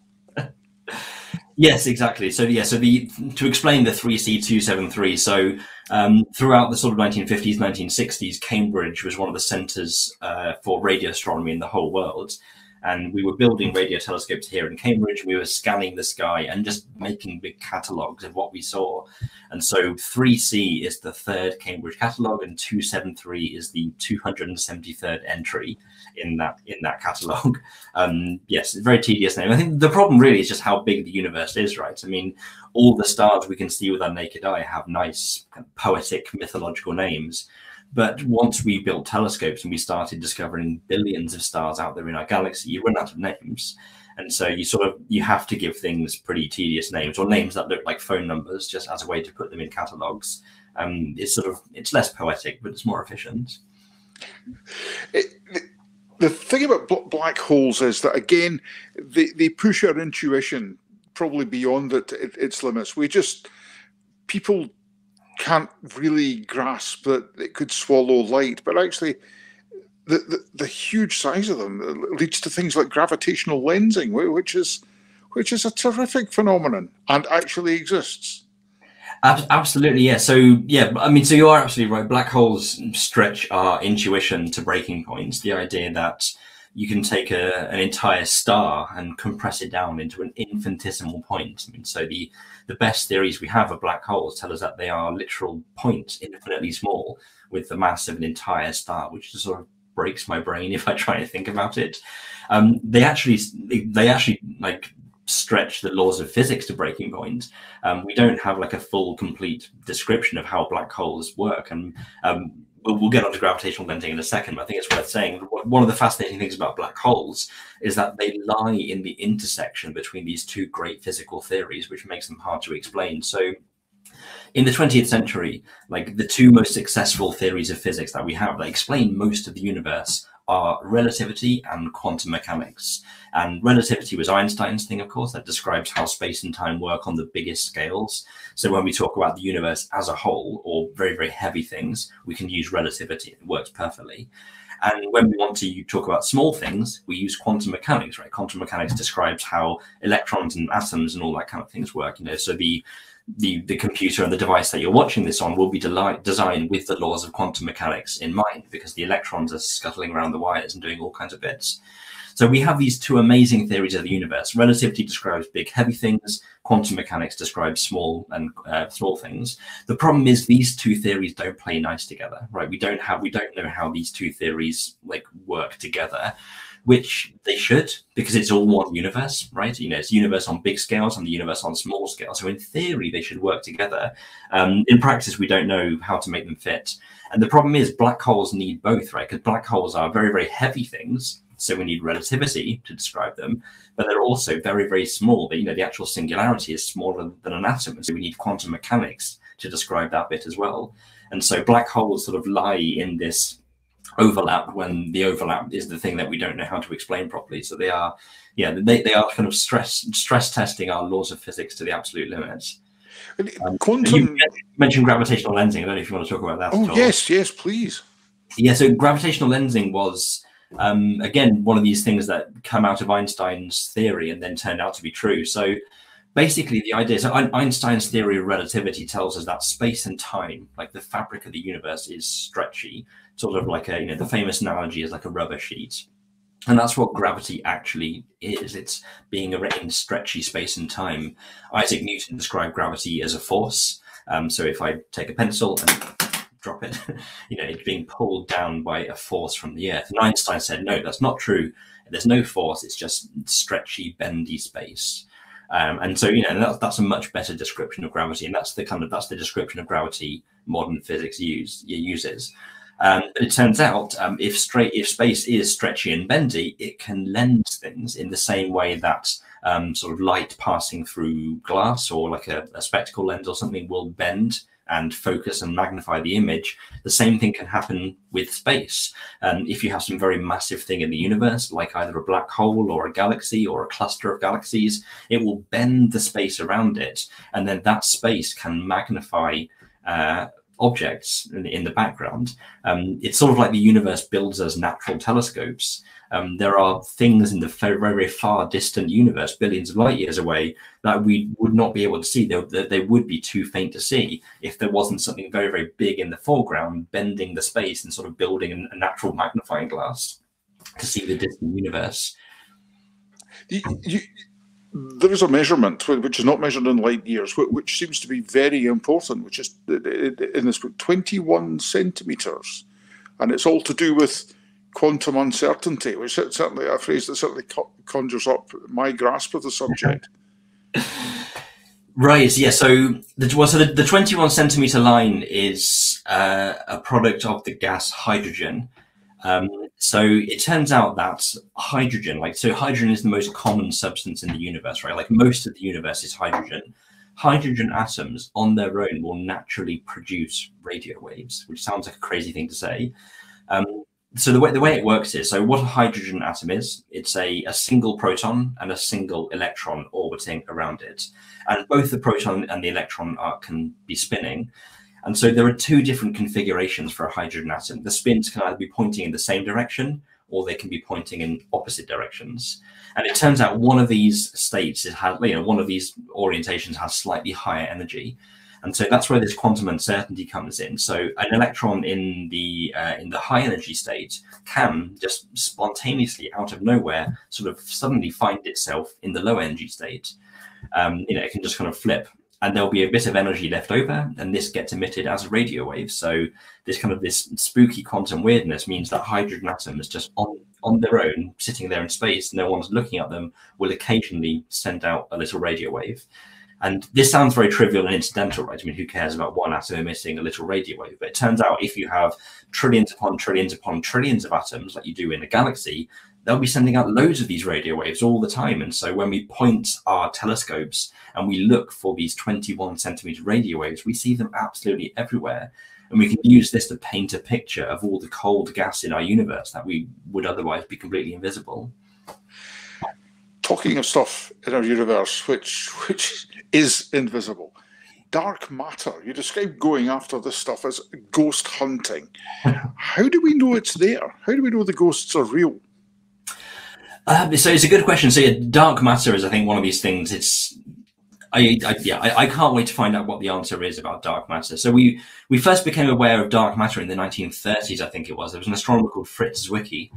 Yes, exactly. So yeah, so the to explain the three C two seven three. So um, throughout the sort of nineteen fifties, nineteen sixties, Cambridge was one of the centres uh, for radio astronomy in the whole world, And we were building radio telescopes here in Cambridge. We were scanning the sky and just making big catalogues of what we saw. And so 3C is the third Cambridge catalogue, and 273 is the 273rd entry in that in that catalogue. Um, yes, very tedious name. I think the problem really is just how big the universe is, right? I mean, all the stars we can see with our naked eye have nice poetic mythological names but once we built telescopes and we started discovering billions of stars out there in our galaxy, you run out of names. And so you sort of you have to give things pretty tedious names or names that look like phone numbers just as a way to put them in catalogs. Um, it's sort of it's less poetic, but it's more efficient. It, the thing about black holes is that again they, they push our intuition probably beyond it, it, its limits. We just people can't really grasp that it could swallow light, but actually, the, the, the huge size of them uh, leads to things like gravitational lensing, which is which is a terrific phenomenon and actually exists. Absolutely, yeah. So, yeah, I mean, so you are absolutely right. Black holes stretch our intuition to breaking points. The idea that you can take a, an entire star and compress it down into an infinitesimal point. I mean, so the the best theories we have of black holes tell us that they are literal points, infinitely small, with the mass of an entire star, which sort of breaks my brain if I try to think about it. Um, they actually they actually like stretch the laws of physics to breaking point. Um, we don't have like a full, complete description of how black holes work, and um, we'll, we'll get onto gravitational lensing in a second, but I think it's worth saying one of the fascinating things about black holes is that they lie in the intersection between these two great physical theories, which makes them hard to explain. So in the 20th century, like the two most successful theories of physics that we have that explain most of the universe are relativity and quantum mechanics. And relativity was Einstein's thing, of course, that describes how space and time work on the biggest scales. So when we talk about the universe as a whole or very, very heavy things, we can use relativity. It works perfectly. And when we want to talk about small things, we use quantum mechanics, right? Quantum mechanics describes how electrons and atoms and all that kind of things work. You know, so the the, the computer and the device that you're watching this on will be designed with the laws of quantum mechanics in mind because the electrons are scuttling around the wires and doing all kinds of bits. So we have these two amazing theories of the universe. Relativity describes big, heavy things. Quantum mechanics describes small and uh, small things. The problem is these two theories don't play nice together, right? We don't have, we don't know how these two theories like work together which they should because it's all one universe, right? You know, it's universe on big scales and the universe on small scale. So in theory, they should work together. Um, in practice, we don't know how to make them fit. And the problem is black holes need both, right? Because black holes are very, very heavy things. So we need relativity to describe them, but they're also very, very small. But, you know, the actual singularity is smaller than an atom. So we need quantum mechanics to describe that bit as well. And so black holes sort of lie in this overlap when the overlap is the thing that we don't know how to explain properly. So they are, yeah, they, they are kind of stress stress testing our laws of physics to the absolute limits. Um, Quantum. You mentioned gravitational lensing. I don't know if you want to talk about that. Oh yes, yes, please. Yeah, so gravitational lensing was um, again one of these things that come out of Einstein's theory and then turned out to be true. So basically the idea so einstein's theory of relativity tells us that space and time like the fabric of the universe is stretchy sort of like a you know the famous analogy is like a rubber sheet. And that's what gravity actually is. It's being in stretchy space and time. Isaac newton described gravity as a force. Um, so if i take a pencil and drop it you know it's being pulled down by a force from the earth. And einstein said no that's not true. There's no force. It's just stretchy bendy space. Um, and so, you know, that's, that's a much better description of gravity, and that's the kind of that's the description of gravity modern physics use uses. Um, it turns out um, if straight if space is stretchy and bendy, it can lens things in the same way that um, sort of light passing through glass or like a, a spectacle lens or something will bend and focus and magnify the image, the same thing can happen with space. Um, if you have some very massive thing in the universe, like either a black hole or a galaxy or a cluster of galaxies, it will bend the space around it. And then that space can magnify uh, objects in, in the background. Um, it's sort of like the universe builds us natural telescopes. Um, there are things in the very, very far distant universe, billions of light years away, that we would not be able to see. They, they would be too faint to see if there wasn't something very, very big in the foreground, bending the space and sort of building a natural magnifying glass to see the distant universe. You, you, there is a measurement which is not measured in light years, which seems to be very important, which is in this book 21 centimeters. And it's all to do with quantum uncertainty, which is certainly a phrase that certainly conjures up my grasp of the subject. Right. Yeah. So the well, so the, the 21 centimeter line is uh, a product of the gas hydrogen. Um, so it turns out that hydrogen, like so, hydrogen is the most common substance in the universe, right? Like most of the universe is hydrogen. Hydrogen atoms on their own will naturally produce radio waves, which sounds like a crazy thing to say. Um, so the way the way it works is so what a hydrogen atom is it's a, a single proton and a single electron orbiting around it and both the proton and the electron are, can be spinning and so there are two different configurations for a hydrogen atom the spins can either be pointing in the same direction or they can be pointing in opposite directions and it turns out one of these states it has you know one of these orientations has slightly higher energy and so that's where this quantum uncertainty comes in. So an electron in the uh, in the high energy state can just spontaneously out of nowhere sort of suddenly find itself in the low energy state. Um, you know, it can just kind of flip and there'll be a bit of energy left over and this gets emitted as a radio wave so this kind of this spooky quantum weirdness means that hydrogen atoms just on on their own sitting there in space no one's looking at them will occasionally send out a little radio wave and this sounds very trivial and incidental, right? I mean, who cares about one atom emitting a little radio wave? But it turns out if you have trillions upon trillions upon trillions of atoms, like you do in a galaxy, they'll be sending out loads of these radio waves all the time. And so when we point our telescopes and we look for these 21 centimeter radio waves, we see them absolutely everywhere. And we can use this to paint a picture of all the cold gas in our universe that we would otherwise be completely invisible talking of stuff in our universe which which is invisible. Dark matter. You describe going after this stuff as ghost hunting. How do we know it's there? How do we know the ghosts are real? Um, so it's a good question. So yeah, dark matter is, I think, one of these things. It's I, I, yeah, I, I, can't wait to find out what the answer is about dark matter. So we we first became aware of dark matter in the 1930s, I think it was. There was an astronomer called Fritz Zwicky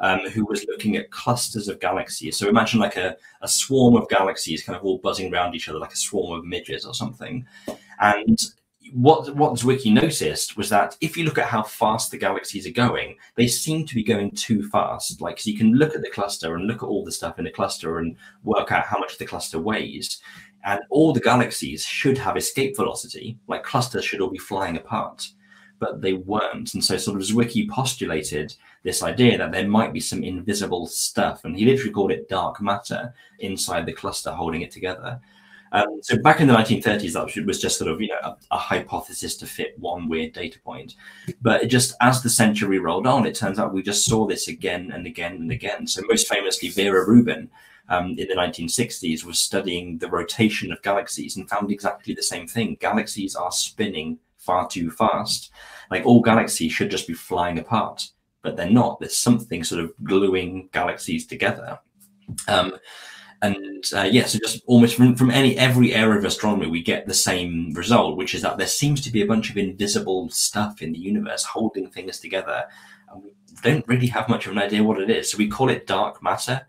um, who was looking at clusters of galaxies. So imagine like a, a swarm of galaxies kind of all buzzing around each other, like a swarm of midges or something. And what what Zwicky noticed was that if you look at how fast the galaxies are going, they seem to be going too fast. Like, so you can look at the cluster and look at all the stuff in the cluster and work out how much the cluster weighs. And all the galaxies should have escape velocity, like clusters should all be flying apart but they weren't. And so sort of Zwicky postulated this idea that there might be some invisible stuff, and he literally called it dark matter inside the cluster holding it together. Um, so back in the 1930s, that was just sort of you know a, a, hypothesis to fit one weird data point. But just as the century rolled on, it turns out we just saw this again and again and again. So most famously, Vera Rubin um, in the 1960s was studying the rotation of galaxies and found exactly the same thing. Galaxies are spinning far too fast. Like all galaxies should just be flying apart, but they're not. There's something sort of gluing galaxies together. Um, and uh, yeah, so just almost from, from any every area of astronomy, we get the same result, which is that there seems to be a bunch of invisible stuff in the universe holding things together, and we don't really have much of an idea what it is. So we call it dark matter.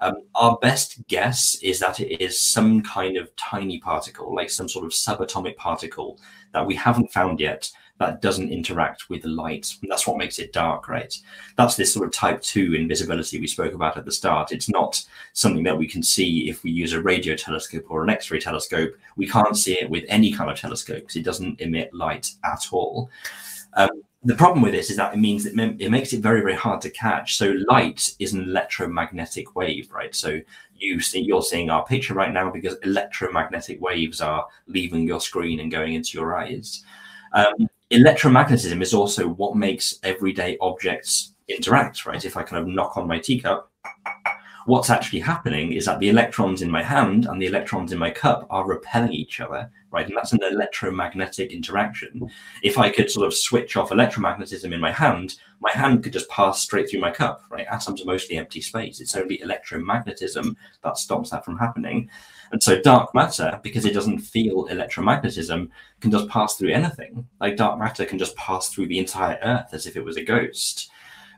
Um, our best guess is that it is some kind of tiny particle, like some sort of subatomic particle that we haven't found yet that doesn't interact with the light. That's what makes it dark, right? That's this sort of type two invisibility we spoke about at the start. It's not something that we can see if we use a radio telescope or an X-ray telescope. We can't see it with any kind of telescope because it doesn't emit light at all. Um, the problem with this is that it means it, it makes it very, very hard to catch. So light is an electromagnetic wave, right? So you see, you're seeing our picture right now because electromagnetic waves are leaving your screen and going into your eyes. Um, electromagnetism is also what makes everyday objects interact, right? If I kind of knock on my teacup, what's actually happening is that the electrons in my hand and the electrons in my cup are repelling each other, right? And that's an electromagnetic interaction. If I could sort of switch off electromagnetism in my hand, my hand could just pass straight through my cup, right? Atoms are mostly empty space. It's only electromagnetism that stops that from happening. And so dark matter, because it doesn't feel electromagnetism, can just pass through anything. Like dark matter can just pass through the entire Earth as if it was a ghost.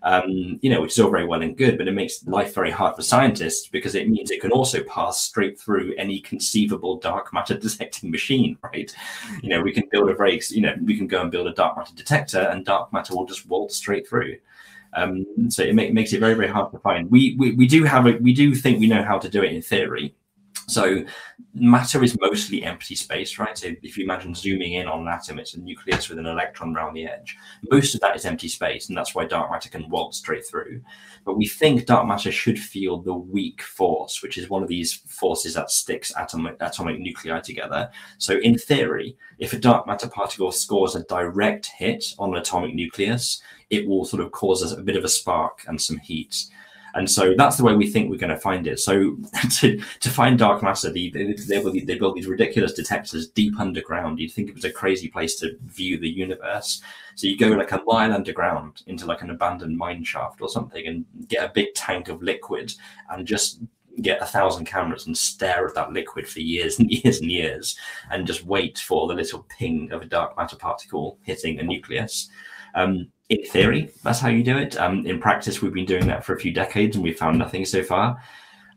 um, you know, which is all very well and good, but it makes life very hard for scientists because it means it can also pass straight through any conceivable dark matter detecting machine, right? You know, we can build a very, you know, we can go and build a dark matter detector and dark matter will just waltz straight through. Um, so it make, makes it very, very hard to find. We, we, we do have a, we do think we know how to do it in theory. So matter is mostly empty space, right? So if you imagine zooming in on an atom, it's a nucleus with an electron around the edge. Most of that is empty space, and that's why dark matter can waltz straight through. But we think dark matter should feel the weak force, which is one of these forces that sticks atomic, atomic nuclei together. So in theory, if a dark matter particle scores a direct hit on an atomic nucleus, it will sort of cause a bit of a spark and some heat. And so that's the way we think we're going to find it. So to, to find dark matter, they, they, they, build these ridiculous detectors deep underground. You'd think it was a crazy place to view the universe. So you go like a mile underground into like an abandoned mine shaft or something and get a big tank of liquid and just get a thousand cameras and stare at that liquid for years and years and years and just wait for the little ping of a dark matter particle hitting a nucleus. Um, in theory, that's how you do it. Um, in practice, we've been doing that for a few decades and we've found nothing so far.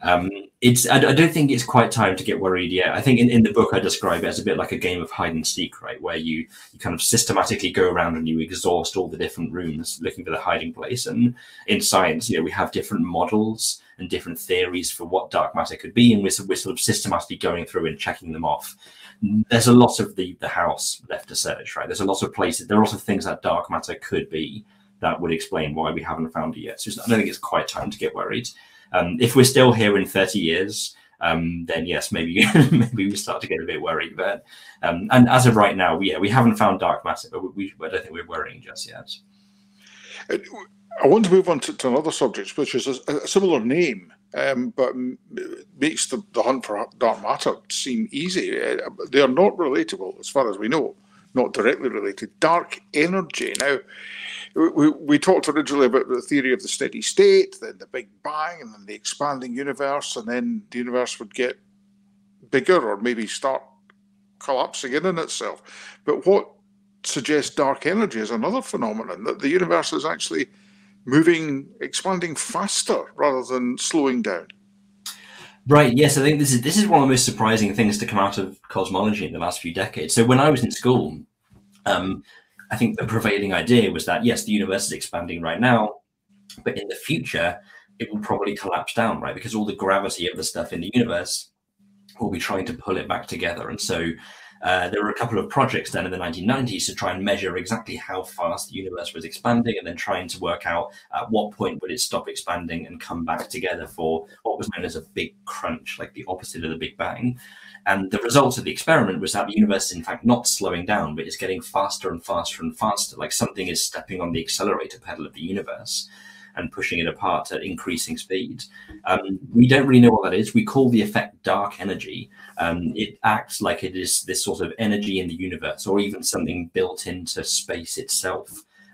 Um, it's I, I, don't think it's quite time to get worried yet. I think in, in the book I describe it as a bit like a game of hide and seek, right? Where you you kind of systematically go around and you exhaust all the different rooms looking for the hiding place. And in science, you know, we have different models and different theories for what dark matter could be, and we're, we're sort of systematically going through and checking them off there's a lot of the the house left to search, right? There's a lot of places, there are lots of things that dark matter could be that would explain why we haven't found it yet. So I don't think it's quite time to get worried. Um, if we're still here in 30 years, um, then yes, maybe maybe we start to get a bit worried. But um, and as of right now, yeah, we haven't found dark matter, but we, I don't think we're worrying just yet. I want to move on to, to another subject, which is a, a similar name um, but makes the, the hunt for dark matter seem easy. Uh, they are not relatable, as far as we know, not directly related. Dark energy. Now, we, we talked originally about the theory of the steady state, then the Big Bang, and then the expanding universe, and then the universe would get bigger or maybe start collapsing in on itself. But what suggests dark energy is another phenomenon that the universe is actually moving, expanding faster rather than slowing down. Right. Yes, I think this is this is one of the most surprising things to come out of cosmology in the last few decades. So when I was in school, um, I think the prevailing idea was that yes, the universe is expanding right now, but in the future it will probably collapse down, right? Because all the gravity of the stuff in the universe will be trying to pull it back together, and so uh, there were a couple of projects done in the 1990s to try and measure exactly how fast the universe was expanding and then trying to work out at what point would it stop expanding and come back together for what was known as a big crunch, like the opposite of the Big Bang. And the result of the experiment was that the universe is in fact not slowing down, but it's getting faster and faster and faster, like something is stepping on the accelerator pedal of the universe and pushing it apart at increasing speed. Um, we don't really know what that is. We call the effect dark energy. Um, it acts like it is this sort of energy in the universe, or even something built into space itself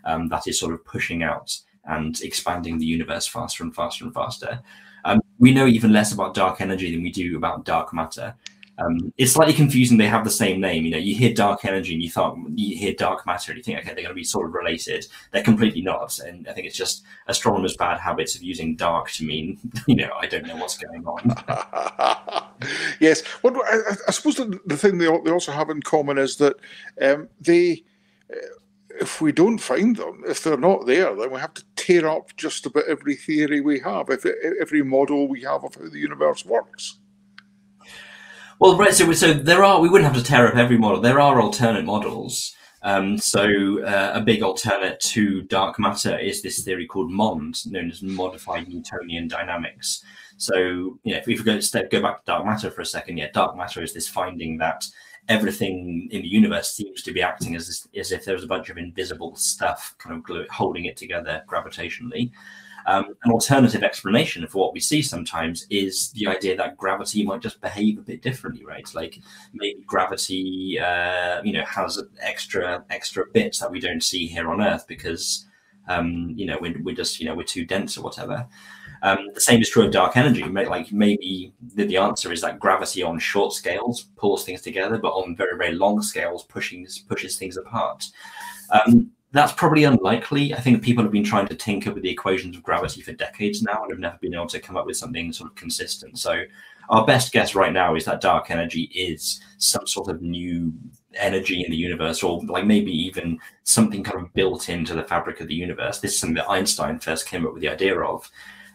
um, that is sort of pushing out and expanding the universe faster and faster and faster. Um, we know even less about dark energy than we do about dark matter. Um, it's slightly confusing. They have the same name. You know, you hear dark energy and you thought you hear dark matter and you think, okay, they're going to be sort of related. They're completely not. And I think it's just astronomers' bad habits of using dark to mean, you know, I don't know what's going on. yes. Well, I, I suppose the, the, thing they, they also have in common is that um, they. Uh, if we don't find them, if they're not there, then we have to tear up just about every theory we have, every model we have of how the universe works. Well, right. So, so there are. We wouldn't have to tear up every model. There are alternate models. Um, so, uh, a big alternate to dark matter is this theory called MOND, known as modified Newtonian dynamics. So, you know, if we go step, go back to dark matter for a second, yeah, dark matter is this finding that everything in the universe seems to be acting as as if there was a bunch of invisible stuff kind of holding it together gravitationally. Um, an alternative explanation for what we see sometimes is the idea that gravity might just behave a bit differently, right? Like maybe gravity, uh, you know, has extra extra bits that we don't see here on Earth because, um, you know, we're, we're just you know we're too dense or whatever. Um, the same is true of dark energy. Like maybe the, the, answer is that gravity on short scales pulls things together, but on very very long scales pushing pushes things apart. Um, that's probably unlikely. I think people have been trying to tinker with the equations of gravity for decades now and have never been able to come up with something sort of consistent. So our best guess right now is that dark energy is some sort of new energy in the universe, or like maybe even something kind of built into the fabric of the universe. This is something that Einstein first came up with the idea of.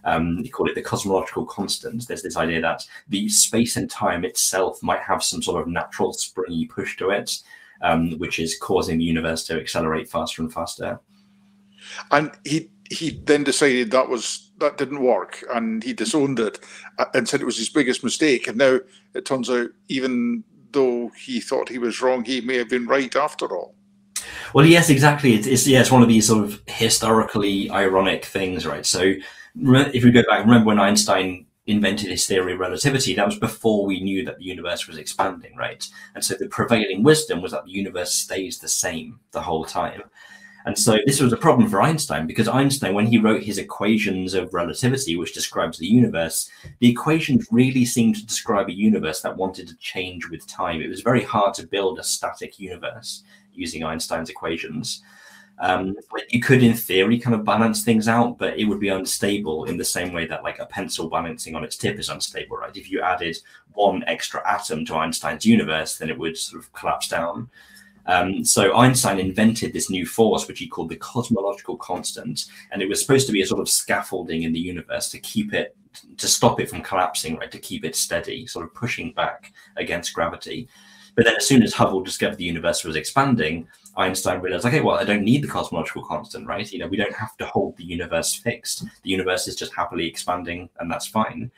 Um, he called it the cosmological constant. There's this idea that the space and time itself might have some sort of natural springy push to it, um, which is causing the universe to accelerate faster and faster. And he he then decided that was that didn't work, and he disowned it uh, and said it was his biggest mistake. And now it turns out, even though he thought he was wrong, he may have been right after all. Well, yes, exactly. It's, it's yeah, it's one of these sort of historically ironic things, right? So if we go back, remember when Einstein invented his theory of relativity, that was before we knew that the universe was expanding, right? And so the prevailing wisdom was that the universe stays the same the whole time. And so this was a problem for Einstein because Einstein, when he wrote his equations of relativity, which describes the universe, the equations really seemed to describe a universe that wanted to change with time. It was very hard to build a static universe using Einstein's equations. Um, you could, in theory, kind of balance things out, but it would be unstable in the same way that like a pencil balancing on its tip is unstable, right? If you added one extra atom to Einstein's universe, then it would sort of collapse down. Um, so Einstein invented this new force, which he called the cosmological constant, and it was supposed to be a sort of scaffolding in the universe to keep it, to stop it from collapsing, right, to keep it steady, sort of pushing back against gravity. But then, as soon as Hubble discovered the universe was expanding, Einstein realized, okay, well, I don't need the cosmological constant, right? You know, we don't have to hold the universe fixed. The universe is just happily expanding, and that's fine.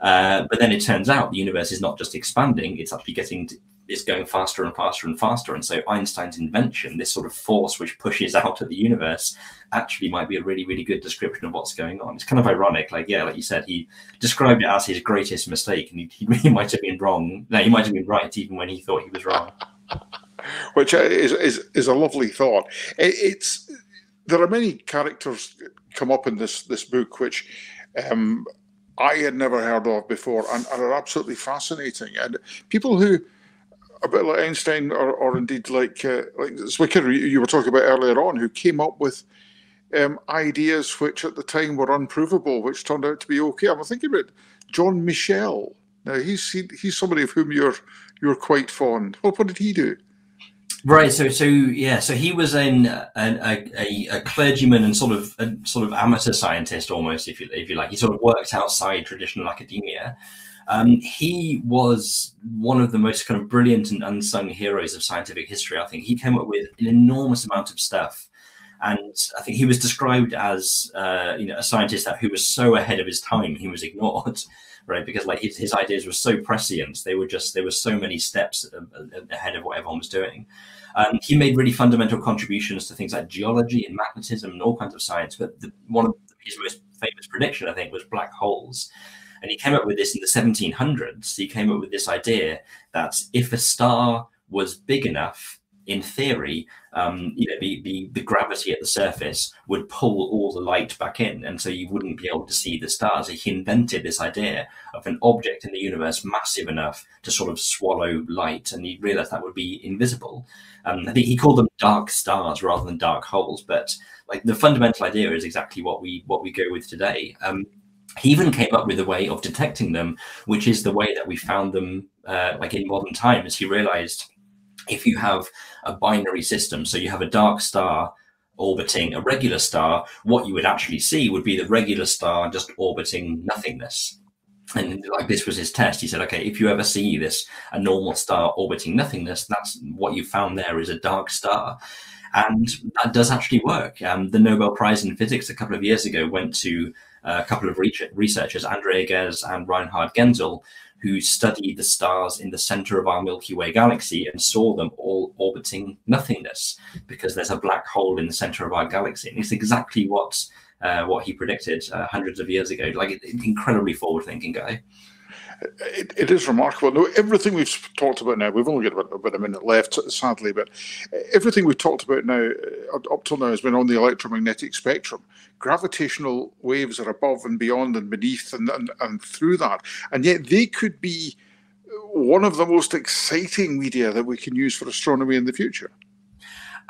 Uh, but then it turns out the universe is not just expanding; it's actually getting it's going faster and faster and faster. And so Einstein's invention, this sort of force which pushes out of the universe, actually might be a really, really good description of what's going on. It's kind of ironic. Like, yeah, like you said, he described it as his greatest mistake, and he, he might have been wrong. No, he might have been right even when he thought he was wrong. Which is, is, is a lovely thought. It, it's there are many characters come up in this this book which um, I had never heard of before and, and, are absolutely fascinating. And people who a bit like Einstein, or, or indeed like uh, like Zwicker you were talking about earlier on, who came up with um, ideas which at the time were unprovable, which turned out to be okay. I'm thinking about John Michell. Now he's he's somebody of whom you're you're quite fond. What what did he do? Right. So so yeah. So he was an, an a, a, clergyman and sort of a sort of amateur scientist almost, if you if you like. He sort of worked outside traditional academia. Um, he was one of the most kind of brilliant and unsung heroes of scientific history. I think he came up with an enormous amount of stuff, and I think he was described as uh, you know a scientist that who was so ahead of his time he was ignored, right? Because like his, his ideas were so prescient, they were just there were so many steps um, um, um, ahead of what everyone was doing. Um, he made really fundamental contributions to things like geology and magnetism and all kinds of science. But the, one of his most famous prediction, I think, was black holes. And he came up with this in the 1700s. He came up with this idea that if a star was big enough, in theory, um, you know, the, the, the, gravity at the surface would pull all the light back in, and so you wouldn't be able to see the stars. He invented this idea of an object in the universe massive enough to sort of swallow light, and he realized that would be invisible. Um, I think he called them dark stars rather than dark holes, but like the fundamental idea is exactly what we what we go with today. Um, he even came up with a way of detecting them, which is the way that we found them, uh, like in modern times. He realized if you have a binary system, so you have a dark star orbiting a regular star, what you would actually see would be the regular star just orbiting nothingness. And like this was his test. He said, okay, if you ever see this, a normal star orbiting nothingness, that's what you found there is a dark star. And that does actually work. Um, the Nobel Prize in Physics a couple of years ago went to a couple of researchers, Andrea Ghez and Reinhard Genzel, who studied the stars in the center of our Milky Way galaxy and saw them all orbiting nothingness because there's a black hole in the center of our galaxy. And it's exactly what uh, what he predicted uh, hundreds of years ago. Like an incredibly forward-thinking guy it, it is remarkable. No, everything we've talked about now, we've only got about, about, a minute left, sadly, but everything we've talked about now, uh, up till now, has been on the electromagnetic spectrum. Gravitational waves are above and beyond and beneath and, and, and through that. And yet they could be one of the most exciting media that we can use for astronomy in the future.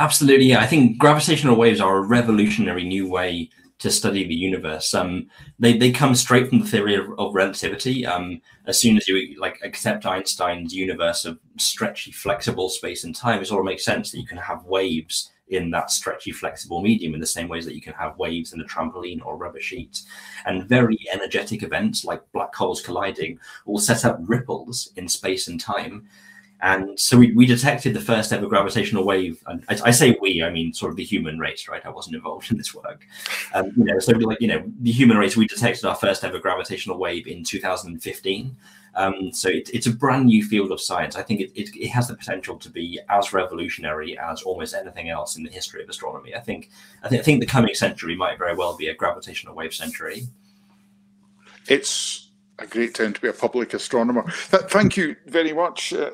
Absolutely, yeah. I think gravitational waves are a revolutionary new way to study the universe. Um, they they come straight from the theory of, of relativity. Um, as soon as you like accept Einstein's universe of stretchy, flexible space and time, it sort of makes sense that you can have waves in that stretchy, flexible medium in the same ways that you can have waves in a trampoline or rubber sheet. And very energetic events like black holes colliding will set up ripples in space and time and so we, we detected the first ever gravitational wave. And I, I, say we, I mean sort of the human race, right? I wasn't involved in this work. Um, you know, so like you know, the human race, we detected our first ever gravitational wave in 2015. Um, so it, it's a brand new field of science. I think it, it, it, has the potential to be as revolutionary as almost anything else in the history of astronomy. I think I, th- I think the coming century might very well be a gravitational wave century. It's a great time to be a public astronomer. thank you very much, uh,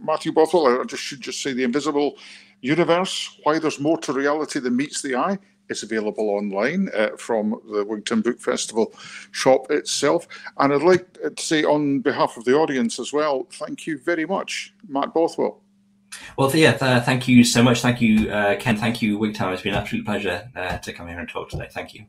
Matthew Bothwell. I just should just say the invisible universe, why there's more to reality than meets the eye, is available online uh, from the Wigtown Book Festival shop itself. And I'd like to say on behalf of the audience as well, thank you very much, Matt Bothwell. Well, yeah, th- thank you so much. Thank you, uh, Ken. Thank you, Wigtown. It's been an absolute pleasure uh, to come here and talk today. Thank you.